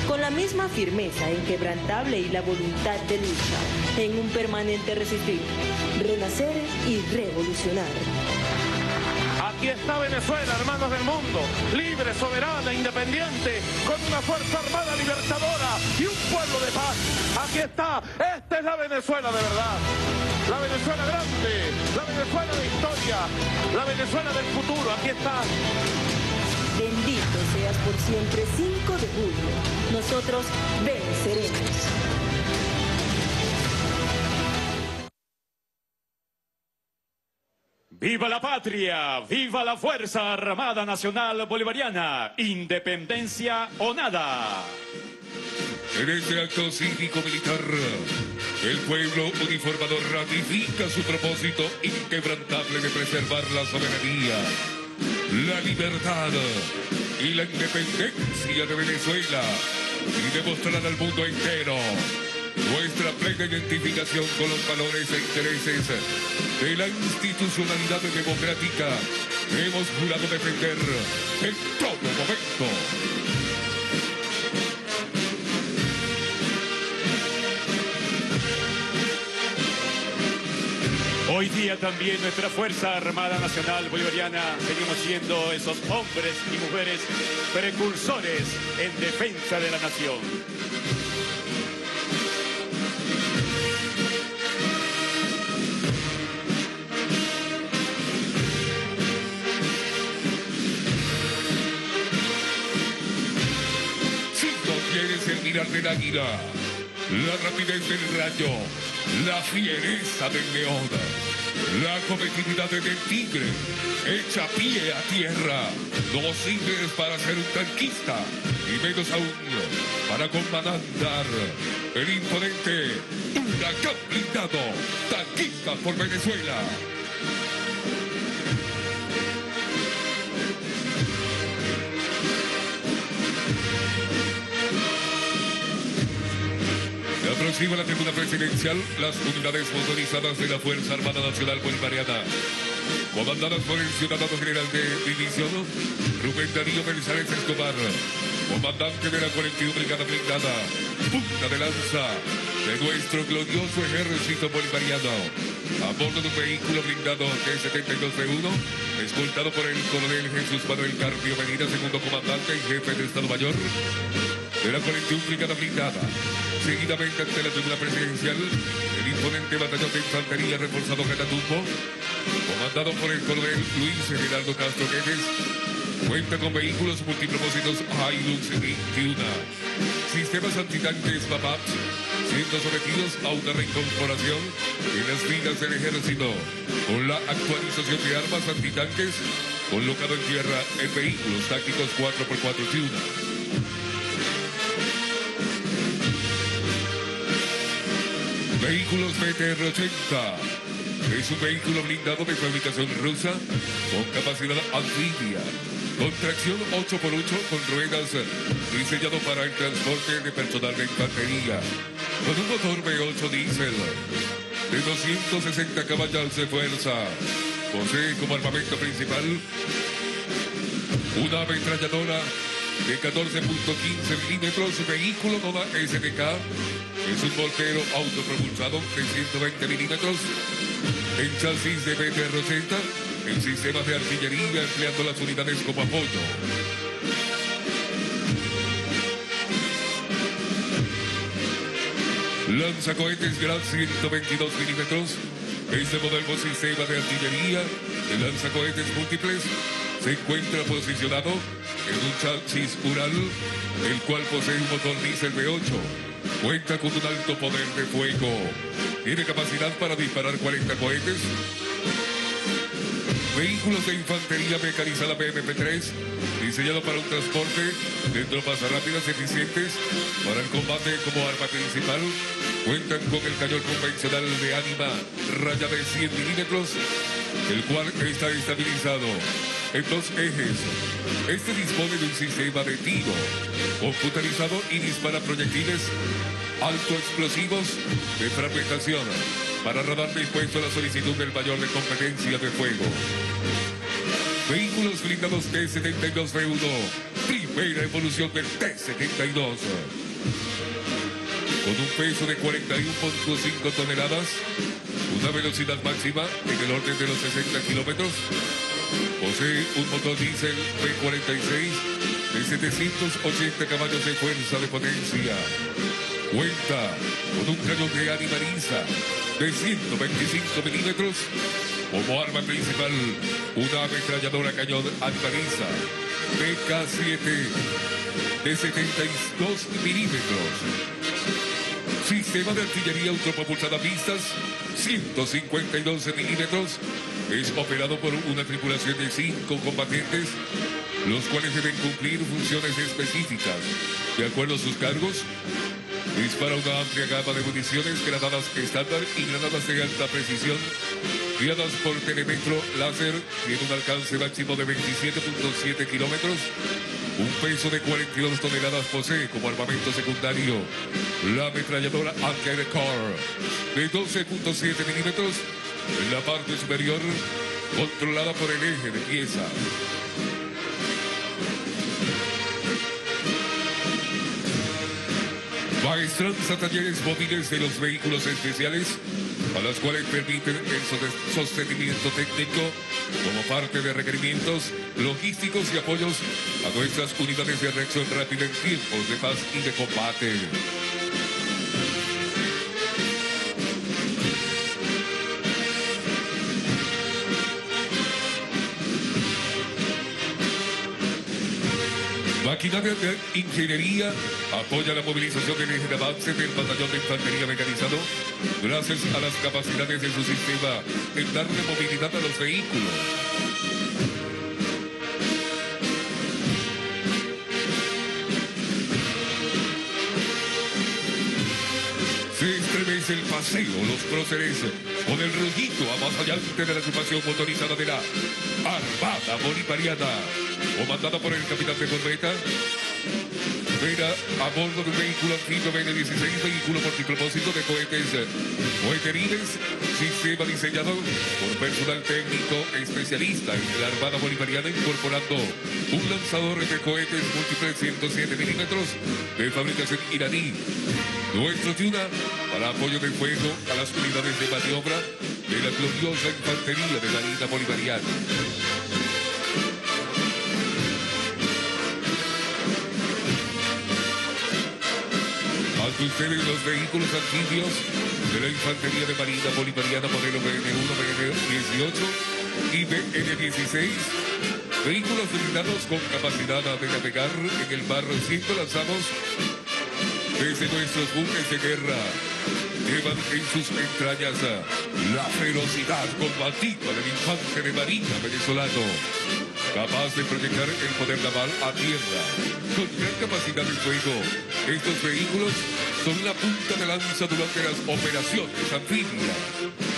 con la misma firmeza inquebrantable y la voluntad de lucha, en un permanente resistir, renacer y revolucionar. Aquí está Venezuela, hermanos del mundo, libre, soberana, independiente, con una fuerza armada libertadora y un pueblo de paz. Aquí está, esta es la Venezuela de verdad. La Venezuela grande, la Venezuela de historia, la Venezuela del futuro, aquí está. Bendito seas por siempre 5 de julio. Nosotros venceremos. ¡Viva la patria! ¡Viva la Fuerza Armada Nacional Bolivariana! ¡Independencia o nada! En este acto cívico-militar, el pueblo uniformado ratifica su propósito inquebrantable de preservar la soberanía, la libertad y la independencia de Venezuela y demostrar al mundo entero nuestra plena identificación con los valores e intereses de la institucionalidad democrática hemos jurado defender en todo momento. Hoy día también nuestra Fuerza Armada Nacional Bolivariana seguimos siendo esos hombres y mujeres precursores en defensa de la nación. Del águila, la rapidez del rayo, la fiereza del león, la competitividad del tigre, echa pie a tierra, no sirves para ser un tanquista, y menos aún para comandar el imponente huracán blindado, tanquista por Venezuela. Aproxima la tribuna presidencial las unidades motorizadas de la Fuerza Armada Nacional Bolivariana, comandadas por el ciudadano general de división Rubén Darío González Escobar, comandante de la 41 Brigada Blindada, punta de lanza de nuestro glorioso ejército bolivariano. A bordo de un vehículo blindado T-72B1 escoltado por el coronel Jesús Manuel Carpio Medina, segundo comandante y jefe del Estado Mayor de la 41 Brigada Blindada. Seguidamente ante la tribuna presidencial, el imponente batallón de infantería reforzado Catatumbo, comandado por el coronel Luis Gerardo Castro Guedes, cuenta con vehículos multipropósitos Hilux 21, sistemas antitanques PAPAP, siendo sometidos a una reincorporación en las filas del ejército, con la actualización de armas antitanques colocado en tierra en vehículos tácticos 4x4 Tuna. Vehículos BTR-80. Es un vehículo blindado de fabricación rusa con capacidad anfibia, con tracción 8x8 con ruedas, diseñado para el transporte de personal de infantería, con un motor V8 diésel de 260 caballos de fuerza. Posee como armamento principal una ametralladora de 14.15 milímetros, vehículo Nova SDK, es un voltero autopropulsado de 120 milímetros, en chasis de BTR-80, en sistemas de artillería empleando las unidades como apoyo. Lanzacohetes Gran 122 milímetros. Este moderno sistema de artillería de lanzacohetes múltiples se encuentra posicionado en un chasis Ural, el cual posee un motor diésel V8. Cuenta con un alto poder de fuego. Tiene capacidad para disparar 40 cohetes. Vehículos de infantería mecanizada BMP-3, diseñado para un transporte de tropas rápidas y eficientes para el combate como arma principal. Cuentan con el cañón convencional de ánima raya de 100 milímetros, el cual está estabilizado en dos ejes. Este dispone de un sistema de tiro computarizado y dispara proyectiles alto explosivos de fragmentación para radar dispuesto a la solicitud del mayor de competencia de fuego. Vehículos blindados T-72B1, primera evolución del T-72. Con un peso de 41.5 toneladas, una velocidad máxima en el orden de los 60 kilómetros, posee un motor diésel V46 de 780 caballos de fuerza de potencia. Cuenta con un cañón de animaliza de 125 milímetros. Como arma principal, una ametralladora cañón animaliza PK-7 de 72 milímetros. Sistema de artillería autopropulsada pistas 152 milímetros. Es operado por una tripulación de cinco combatientes, los cuales deben cumplir funciones específicas. De acuerdo a sus cargos, dispara una amplia gama de municiones, granadas estándar y granadas de alta precisión, guiadas por telemetro láser, tiene un alcance máximo de 27.7 kilómetros, un peso de 42 toneladas posee como armamento secundario la ametralladora Anker Car de 12.7 milímetros en la parte superior, controlada por el eje de pieza. Maestranza talleres móviles de los vehículos especiales, a las cuales permiten el so- sostenimiento técnico como parte de requerimientos logísticos y apoyos a nuestras unidades de reacción rápida en tiempos de paz y de combate. Maquinaria de Ingeniería apoya la movilización del eje de avance del batallón de infantería mecanizado gracias a las capacidades de su sistema en darle movilidad a los vehículos. Se estremece el paseo, los próceres, con el rugido avasallante de la agrupación motorizada de la Armada Bolivariana, comandada por el capitán de corbeta, Espera a bordo de un vehículo anfibio BN-16, vehículo multipropósito de cohetes coheterines, sistema diseñado por personal técnico especialista en la Armada Bolivariana, incorporando un lanzador de cohetes múltiples 107 milímetros de fabricación iraní. Nuestro Tuna para apoyo de fuego a las unidades de maniobra de la gloriosa infantería de la Marina Bolivariana. Ustedes los vehículos anfibios de la Infantería de Marina Bolivariana modelo BN1, BN18 y BN16. Vehículos blindados con capacidad de navegar en el mar siempre lanzamos desde nuestros buques de guerra. Llevan en sus entrañas la ferocidad combativa del infante de marina venezolano capaz de proyectar el poder naval a tierra. Con gran capacidad de fuego, estos vehículos son la punta de lanza durante las operaciones anfibias.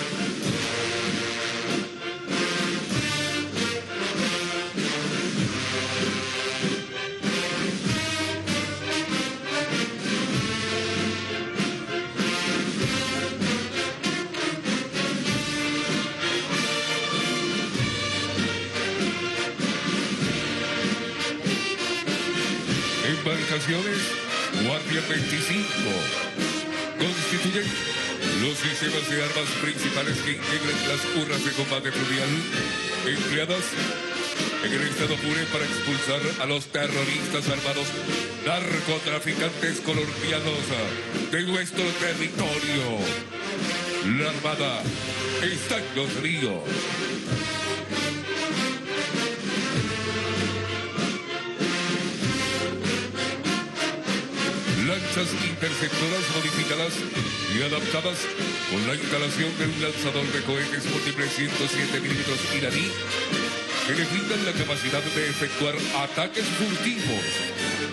Guardia 25 constituyen los sistemas de armas principales que integran las urnas de combate fluvial empleadas en el estado pure para expulsar a los terroristas armados narcotraficantes colombianos de nuestro territorio. La Armada está en los ríos. Interceptoras modificadas y adaptadas con la instalación de un lanzador de cohetes múltiples 107 milímetros iraní que le brindan la capacidad de efectuar ataques furtivos,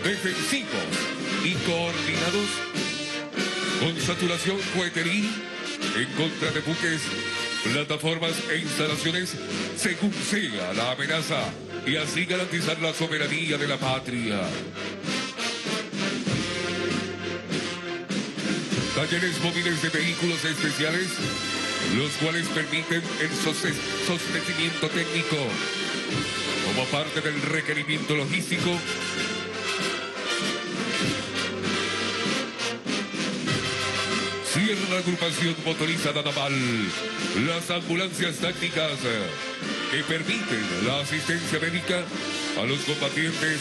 defensivos y coordinados con saturación coheterí en contra de buques, plataformas e instalaciones según sea la amenaza y así garantizar la soberanía de la patria. Talleres móviles de vehículos especiales, los cuales permiten el sostenimiento técnico como parte del requerimiento logístico. Cierra la agrupación motorizada naval, las ambulancias tácticas que permiten la asistencia médica a los combatientes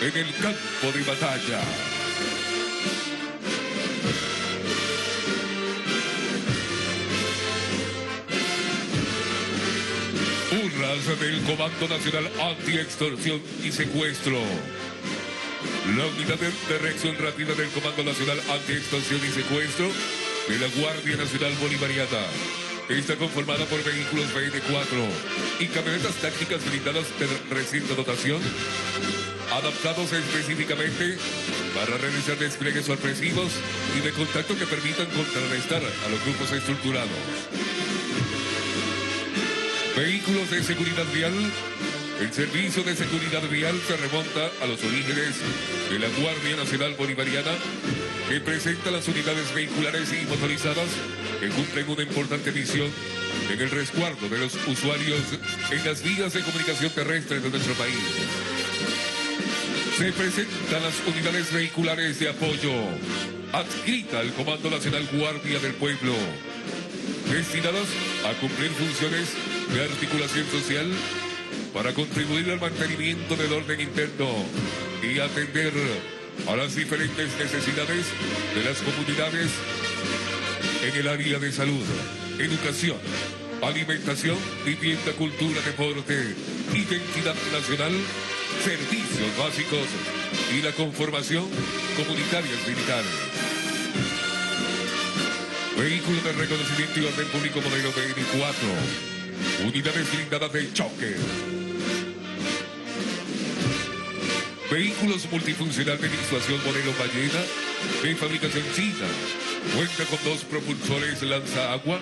en el campo de batalla. Del Comando Nacional Anti-Extorsión y Secuestro. La unidad de, reacción rápida del Comando Nacional Anti-Extorsión y Secuestro de la Guardia Nacional Bolivariana. Está conformada por vehículos BN4 y camionetas tácticas blindadas de reciente dotación, adaptados específicamente para realizar despliegues sorpresivos y de contacto que permitan contrarrestar a los grupos estructurados. Vehículos de seguridad vial. El servicio de seguridad vial se remonta a los orígenes de la Guardia Nacional Bolivariana, que presenta las unidades vehiculares y motorizadas que cumplen una importante misión en el resguardo de los usuarios en las vías de comunicación terrestre de nuestro país. Se presentan las unidades vehiculares de apoyo adscrita al Comando Nacional Guardia del Pueblo, destinadas a cumplir funciones de articulación social para contribuir al mantenimiento del orden interno y atender a las diferentes necesidades de las comunidades en el área de salud, educación, alimentación, vivienda, cultura, deporte, identidad nacional, servicios básicos y la conformación comunitarias militares. Vehículo de reconocimiento y orden público modelo 24 Unidades blindadas de choque. Vehículos multifuncional de disuasión modelo ballena de fabricación china. Cuenta con dos propulsores lanza agua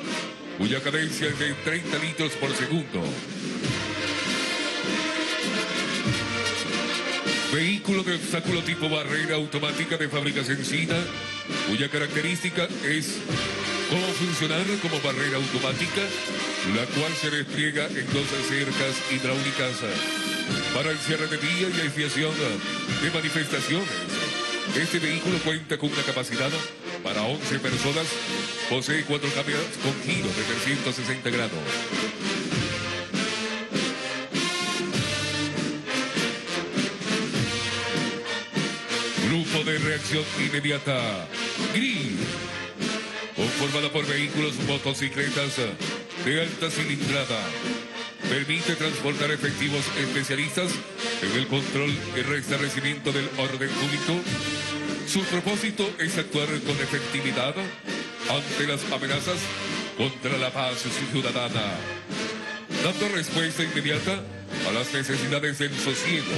cuya cadencia es de 30 litros por segundo. Vehículo de obstáculo tipo barrera automática de fabricación china, cuya característica es cómo funcionar como barrera automática, la cual se despliega en dos cercas hidráulicas para el cierre de vía y desviación de manifestaciones. Este vehículo cuenta con una capacidad para 11 personas, posee cuatro cámaras con giro de 360 grados. Grupo de reacción inmediata. GRIS conformada por vehículos motocicletas de alta cilindrada. Permite transportar efectivos especialistas en el control y restablecimiento del orden público. Su propósito es actuar con efectividad ante las amenazas contra la paz ciudadana, dando respuesta inmediata a las necesidades del sosiego,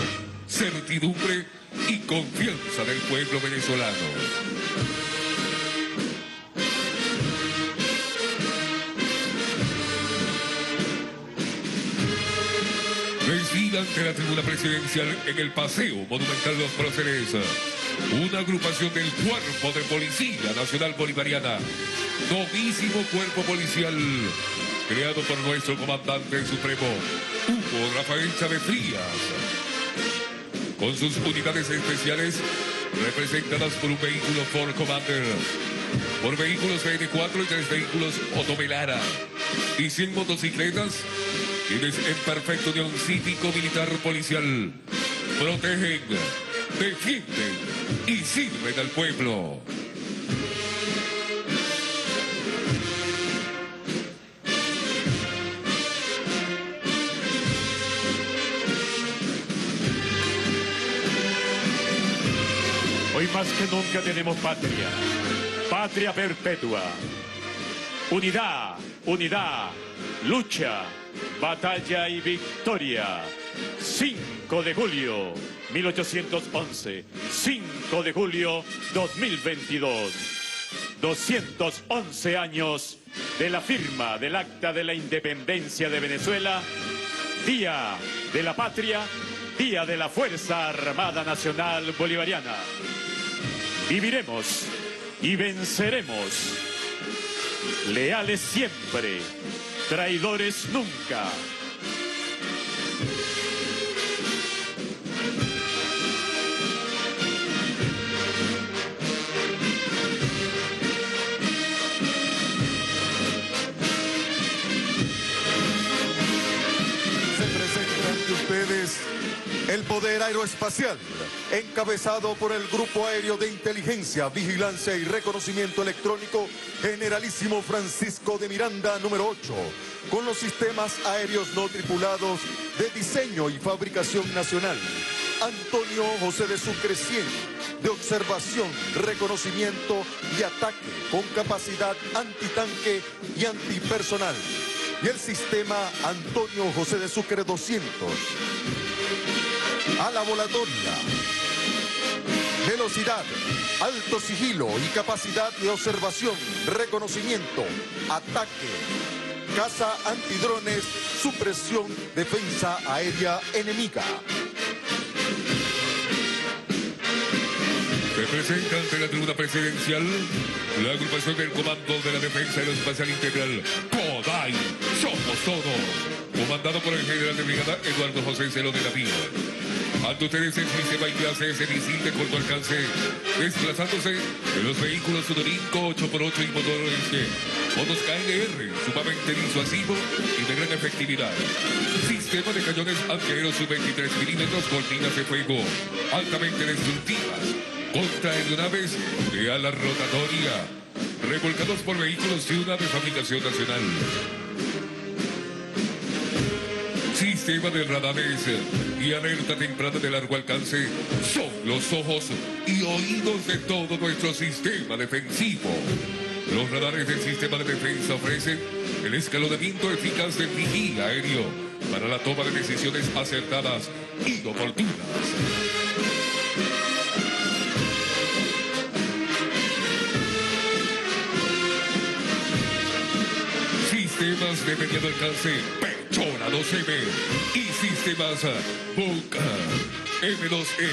certidumbre y confianza del pueblo venezolano. Ante la tribuna presidencial en el Paseo Monumental los Próceres. Una agrupación del Cuerpo de Policía Nacional Bolivariana, novísimo cuerpo policial, creado por nuestro comandante supremo, Hugo Rafael Chávez Frías, con sus unidades especiales representadas por un vehículo Ford Commander, por vehículos BN4 y tres vehículos Otomelara, y 100 motocicletas quienes en perfecto unión cívico-militar policial protegen, defienden y sirven al pueblo. Hoy más que nunca tenemos patria, patria perpetua. Unidad, unidad, lucha, batalla y victoria. 5 de julio 1811, 5 de julio 2022. 211 años de la firma del Acta de la Independencia de Venezuela, Día de la Patria, Día de la Fuerza Armada Nacional Bolivariana. Viviremos y venceremos, leales siempre traidores nunca. El poder aeroespacial, encabezado por el Grupo Aéreo de Inteligencia, Vigilancia y Reconocimiento Electrónico Generalísimo Francisco de Miranda número 8, con los sistemas aéreos no tripulados de diseño y fabricación nacional. Antonio José de Sucre 100, de observación, reconocimiento y ataque con capacidad antitanque y antipersonal. Y el sistema Antonio José de Sucre 200 a la volatoria. Velocidad, alto sigilo y capacidad de observación, reconocimiento, ataque, caza antidrones, supresión, defensa aérea enemiga. Se presenta ante la tribuna presidencial la agrupación del Comando de la Defensa Aeroespacial Integral, CODAI, somos todos, comandado por el general de brigada Eduardo José Celo de la Vía. Ante ustedes el sistema y clase ese misil de corto alcance, desplazándose en los vehículos Sudorinco 8x8 y motores modos KNR, sumamente disuasivo y de gran efectividad. Sistema de cañones antiaéreos sub-23 milímetros, cortinas de fuego altamente destructivas contra aeronaves de ala rotatoria, revolcados por vehículos de una de fabricación nacional. Sistema de radares y alerta temprana de largo alcance son los ojos y oídos de todo nuestro sistema defensivo. Los radares del sistema de defensa ofrecen el escalonamiento eficaz del vigía aéreo para la toma de decisiones acertadas y oportunas. De mediano alcance, Pechona 12M y sistemas Boca M2E.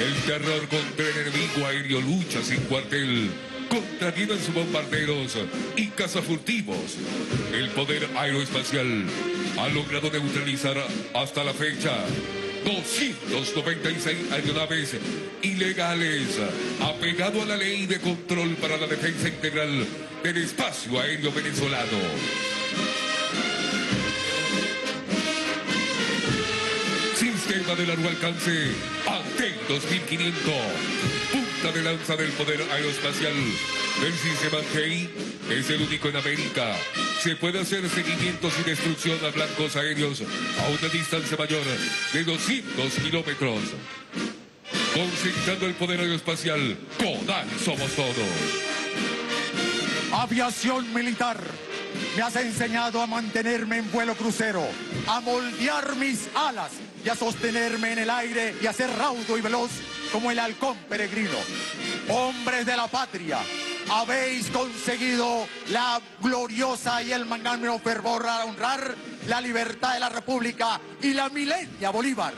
El terror contra el enemigo aéreo lucha sin cuartel contra sus bombarderos y cazafurtivos. El poder aeroespacial ha logrado neutralizar hasta la fecha 296 aeronaves ilegales, apegado a la ley de control para la defensa integral del espacio aéreo venezolano. Sistema de largo alcance, ANTEN 2500 de lanza del poder aeroespacial del sistema GEI es el único en América. Se puede hacer seguimientos y destrucción a blancos aéreos a una distancia mayor de 200 kilómetros. Concentrando el poder aeroespacial, CODAL somos todos. Aviación militar. Me has enseñado a mantenerme en vuelo crucero, a moldear mis alas y a sostenerme en el aire y a ser raudo y veloz como el halcón peregrino. Hombres de la patria, habéis conseguido la gloriosa y el magnánimo fervor a honrar la libertad de la República y la milenia Bolívar.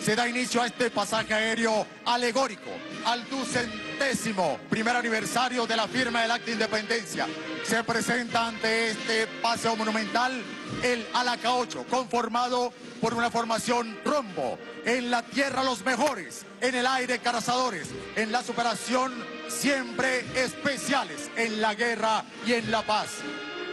Se da inicio a este pasaje aéreo alegórico al ducentésimo primer aniversario de la firma del Acta de Independencia. Se presenta ante este paseo monumental el Alaca 8, conformado por una formación rombo. En la tierra los mejores, en el aire carazadores, en la superación siempre especiales, en la guerra y en la paz.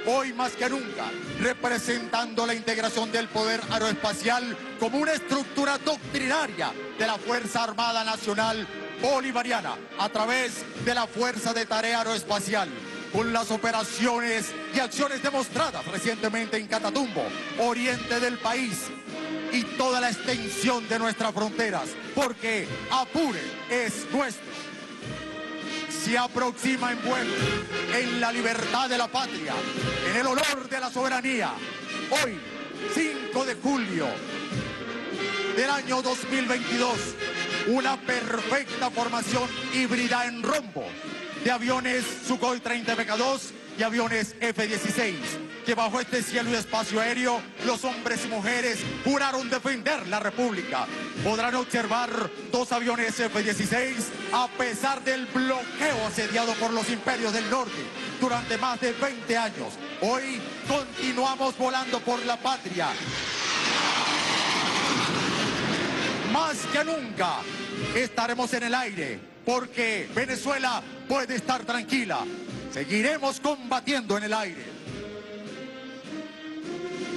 Hoy más que nunca, representando la integración del poder aeroespacial como una estructura doctrinaria de la Fuerza Armada Nacional Bolivariana a través de la Fuerza de Tarea Aeroespacial con las operaciones y acciones demostradas recientemente en Catatumbo, oriente del país y toda la extensión de nuestras fronteras, porque Apure es nuestro. Se aproxima en vuelo, en la libertad de la patria, en el honor de la soberanía. Hoy, 5 de julio del año 2022, una perfecta formación híbrida en rombo de aviones Sukhoi 30 MK2 y aviones F-16, que bajo este cielo y espacio aéreo los hombres y mujeres juraron defender la República. Podrán observar dos aviones F-16 a pesar del bloqueo asediado por los imperios del norte durante más de 20 años. Hoy continuamos volando por la patria. Más que nunca estaremos en el aire porque Venezuela puede estar tranquila. Seguiremos combatiendo en el aire.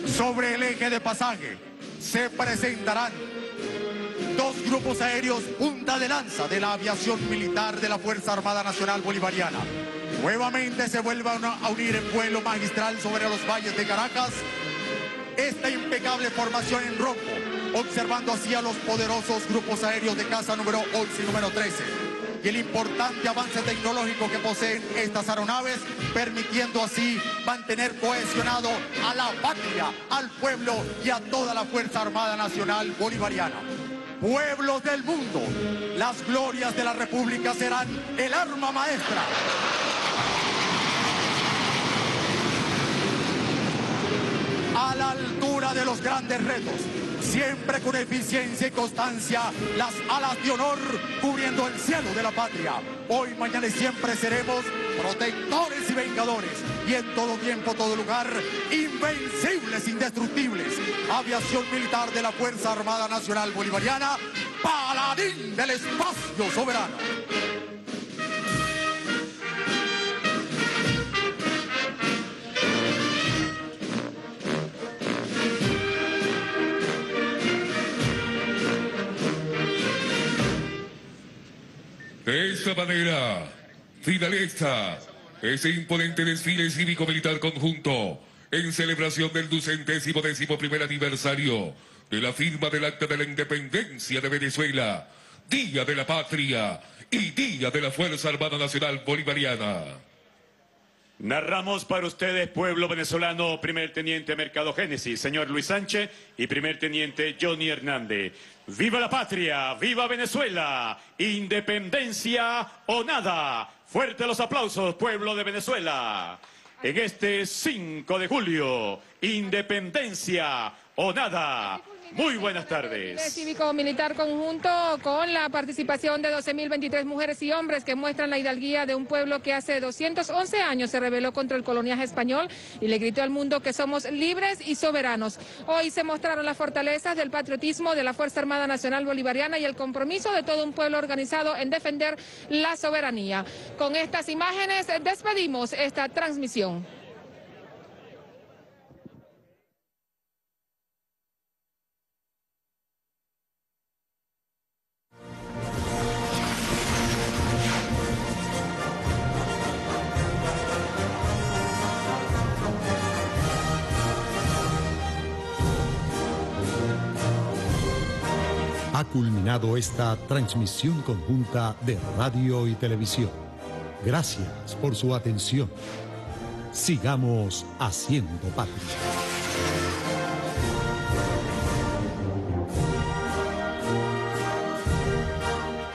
Sobre el eje de pasaje se presentarán dos grupos aéreos punta de lanza de la aviación militar de la Fuerza Armada Nacional Bolivariana. Nuevamente se vuelvan a unir en vuelo magistral sobre los valles de Caracas esta impecable formación en rojo, observando así a los poderosos grupos aéreos de casa número 11 y número 13 y el importante avance tecnológico que poseen estas aeronaves, permitiendo así mantener cohesionado a la patria, al pueblo y a toda la Fuerza Armada Nacional Bolivariana. Pueblos del mundo, las glorias de la República serán el arma maestra. A la altura de los grandes retos siempre con eficiencia y constancia, las alas de honor cubriendo el cielo de la patria. Hoy, mañana y siempre seremos protectores y vengadores y en todo tiempo, todo lugar, invencibles, indestructibles. Aviación militar de la Fuerza Armada Nacional Bolivariana, paladín del espacio soberano. De esta manera, finaliza ese imponente desfile cívico-militar conjunto en celebración del ducentésimo décimo primer aniversario de la firma del Acta de la Independencia de Venezuela, Día de la Patria y Día de la Fuerza Armada Nacional Bolivariana. Narramos para ustedes, pueblo venezolano, primer teniente Mercado Génesis, señor Luis Sánchez y primer teniente Johnny Hernández. ¡Viva la patria! ¡Viva Venezuela! ¡Independencia o nada! Fuerte los aplausos, pueblo de Venezuela. En este 5 de julio, independencia o nada. Muy buenas tardes. Cívico-militar conjunto con la participación de 12.023 mujeres y hombres que muestran la hidalguía de un pueblo que hace 211 años se rebeló contra el coloniaje español y le gritó al mundo que somos libres y soberanos. Hoy se mostraron las fortalezas del patriotismo de la Fuerza Armada Nacional Bolivariana y el compromiso de todo un pueblo organizado en defender la soberanía. Con estas imágenes despedimos esta transmisión. Ha culminado esta transmisión conjunta de radio y televisión. Gracias por su atención. Sigamos haciendo patria.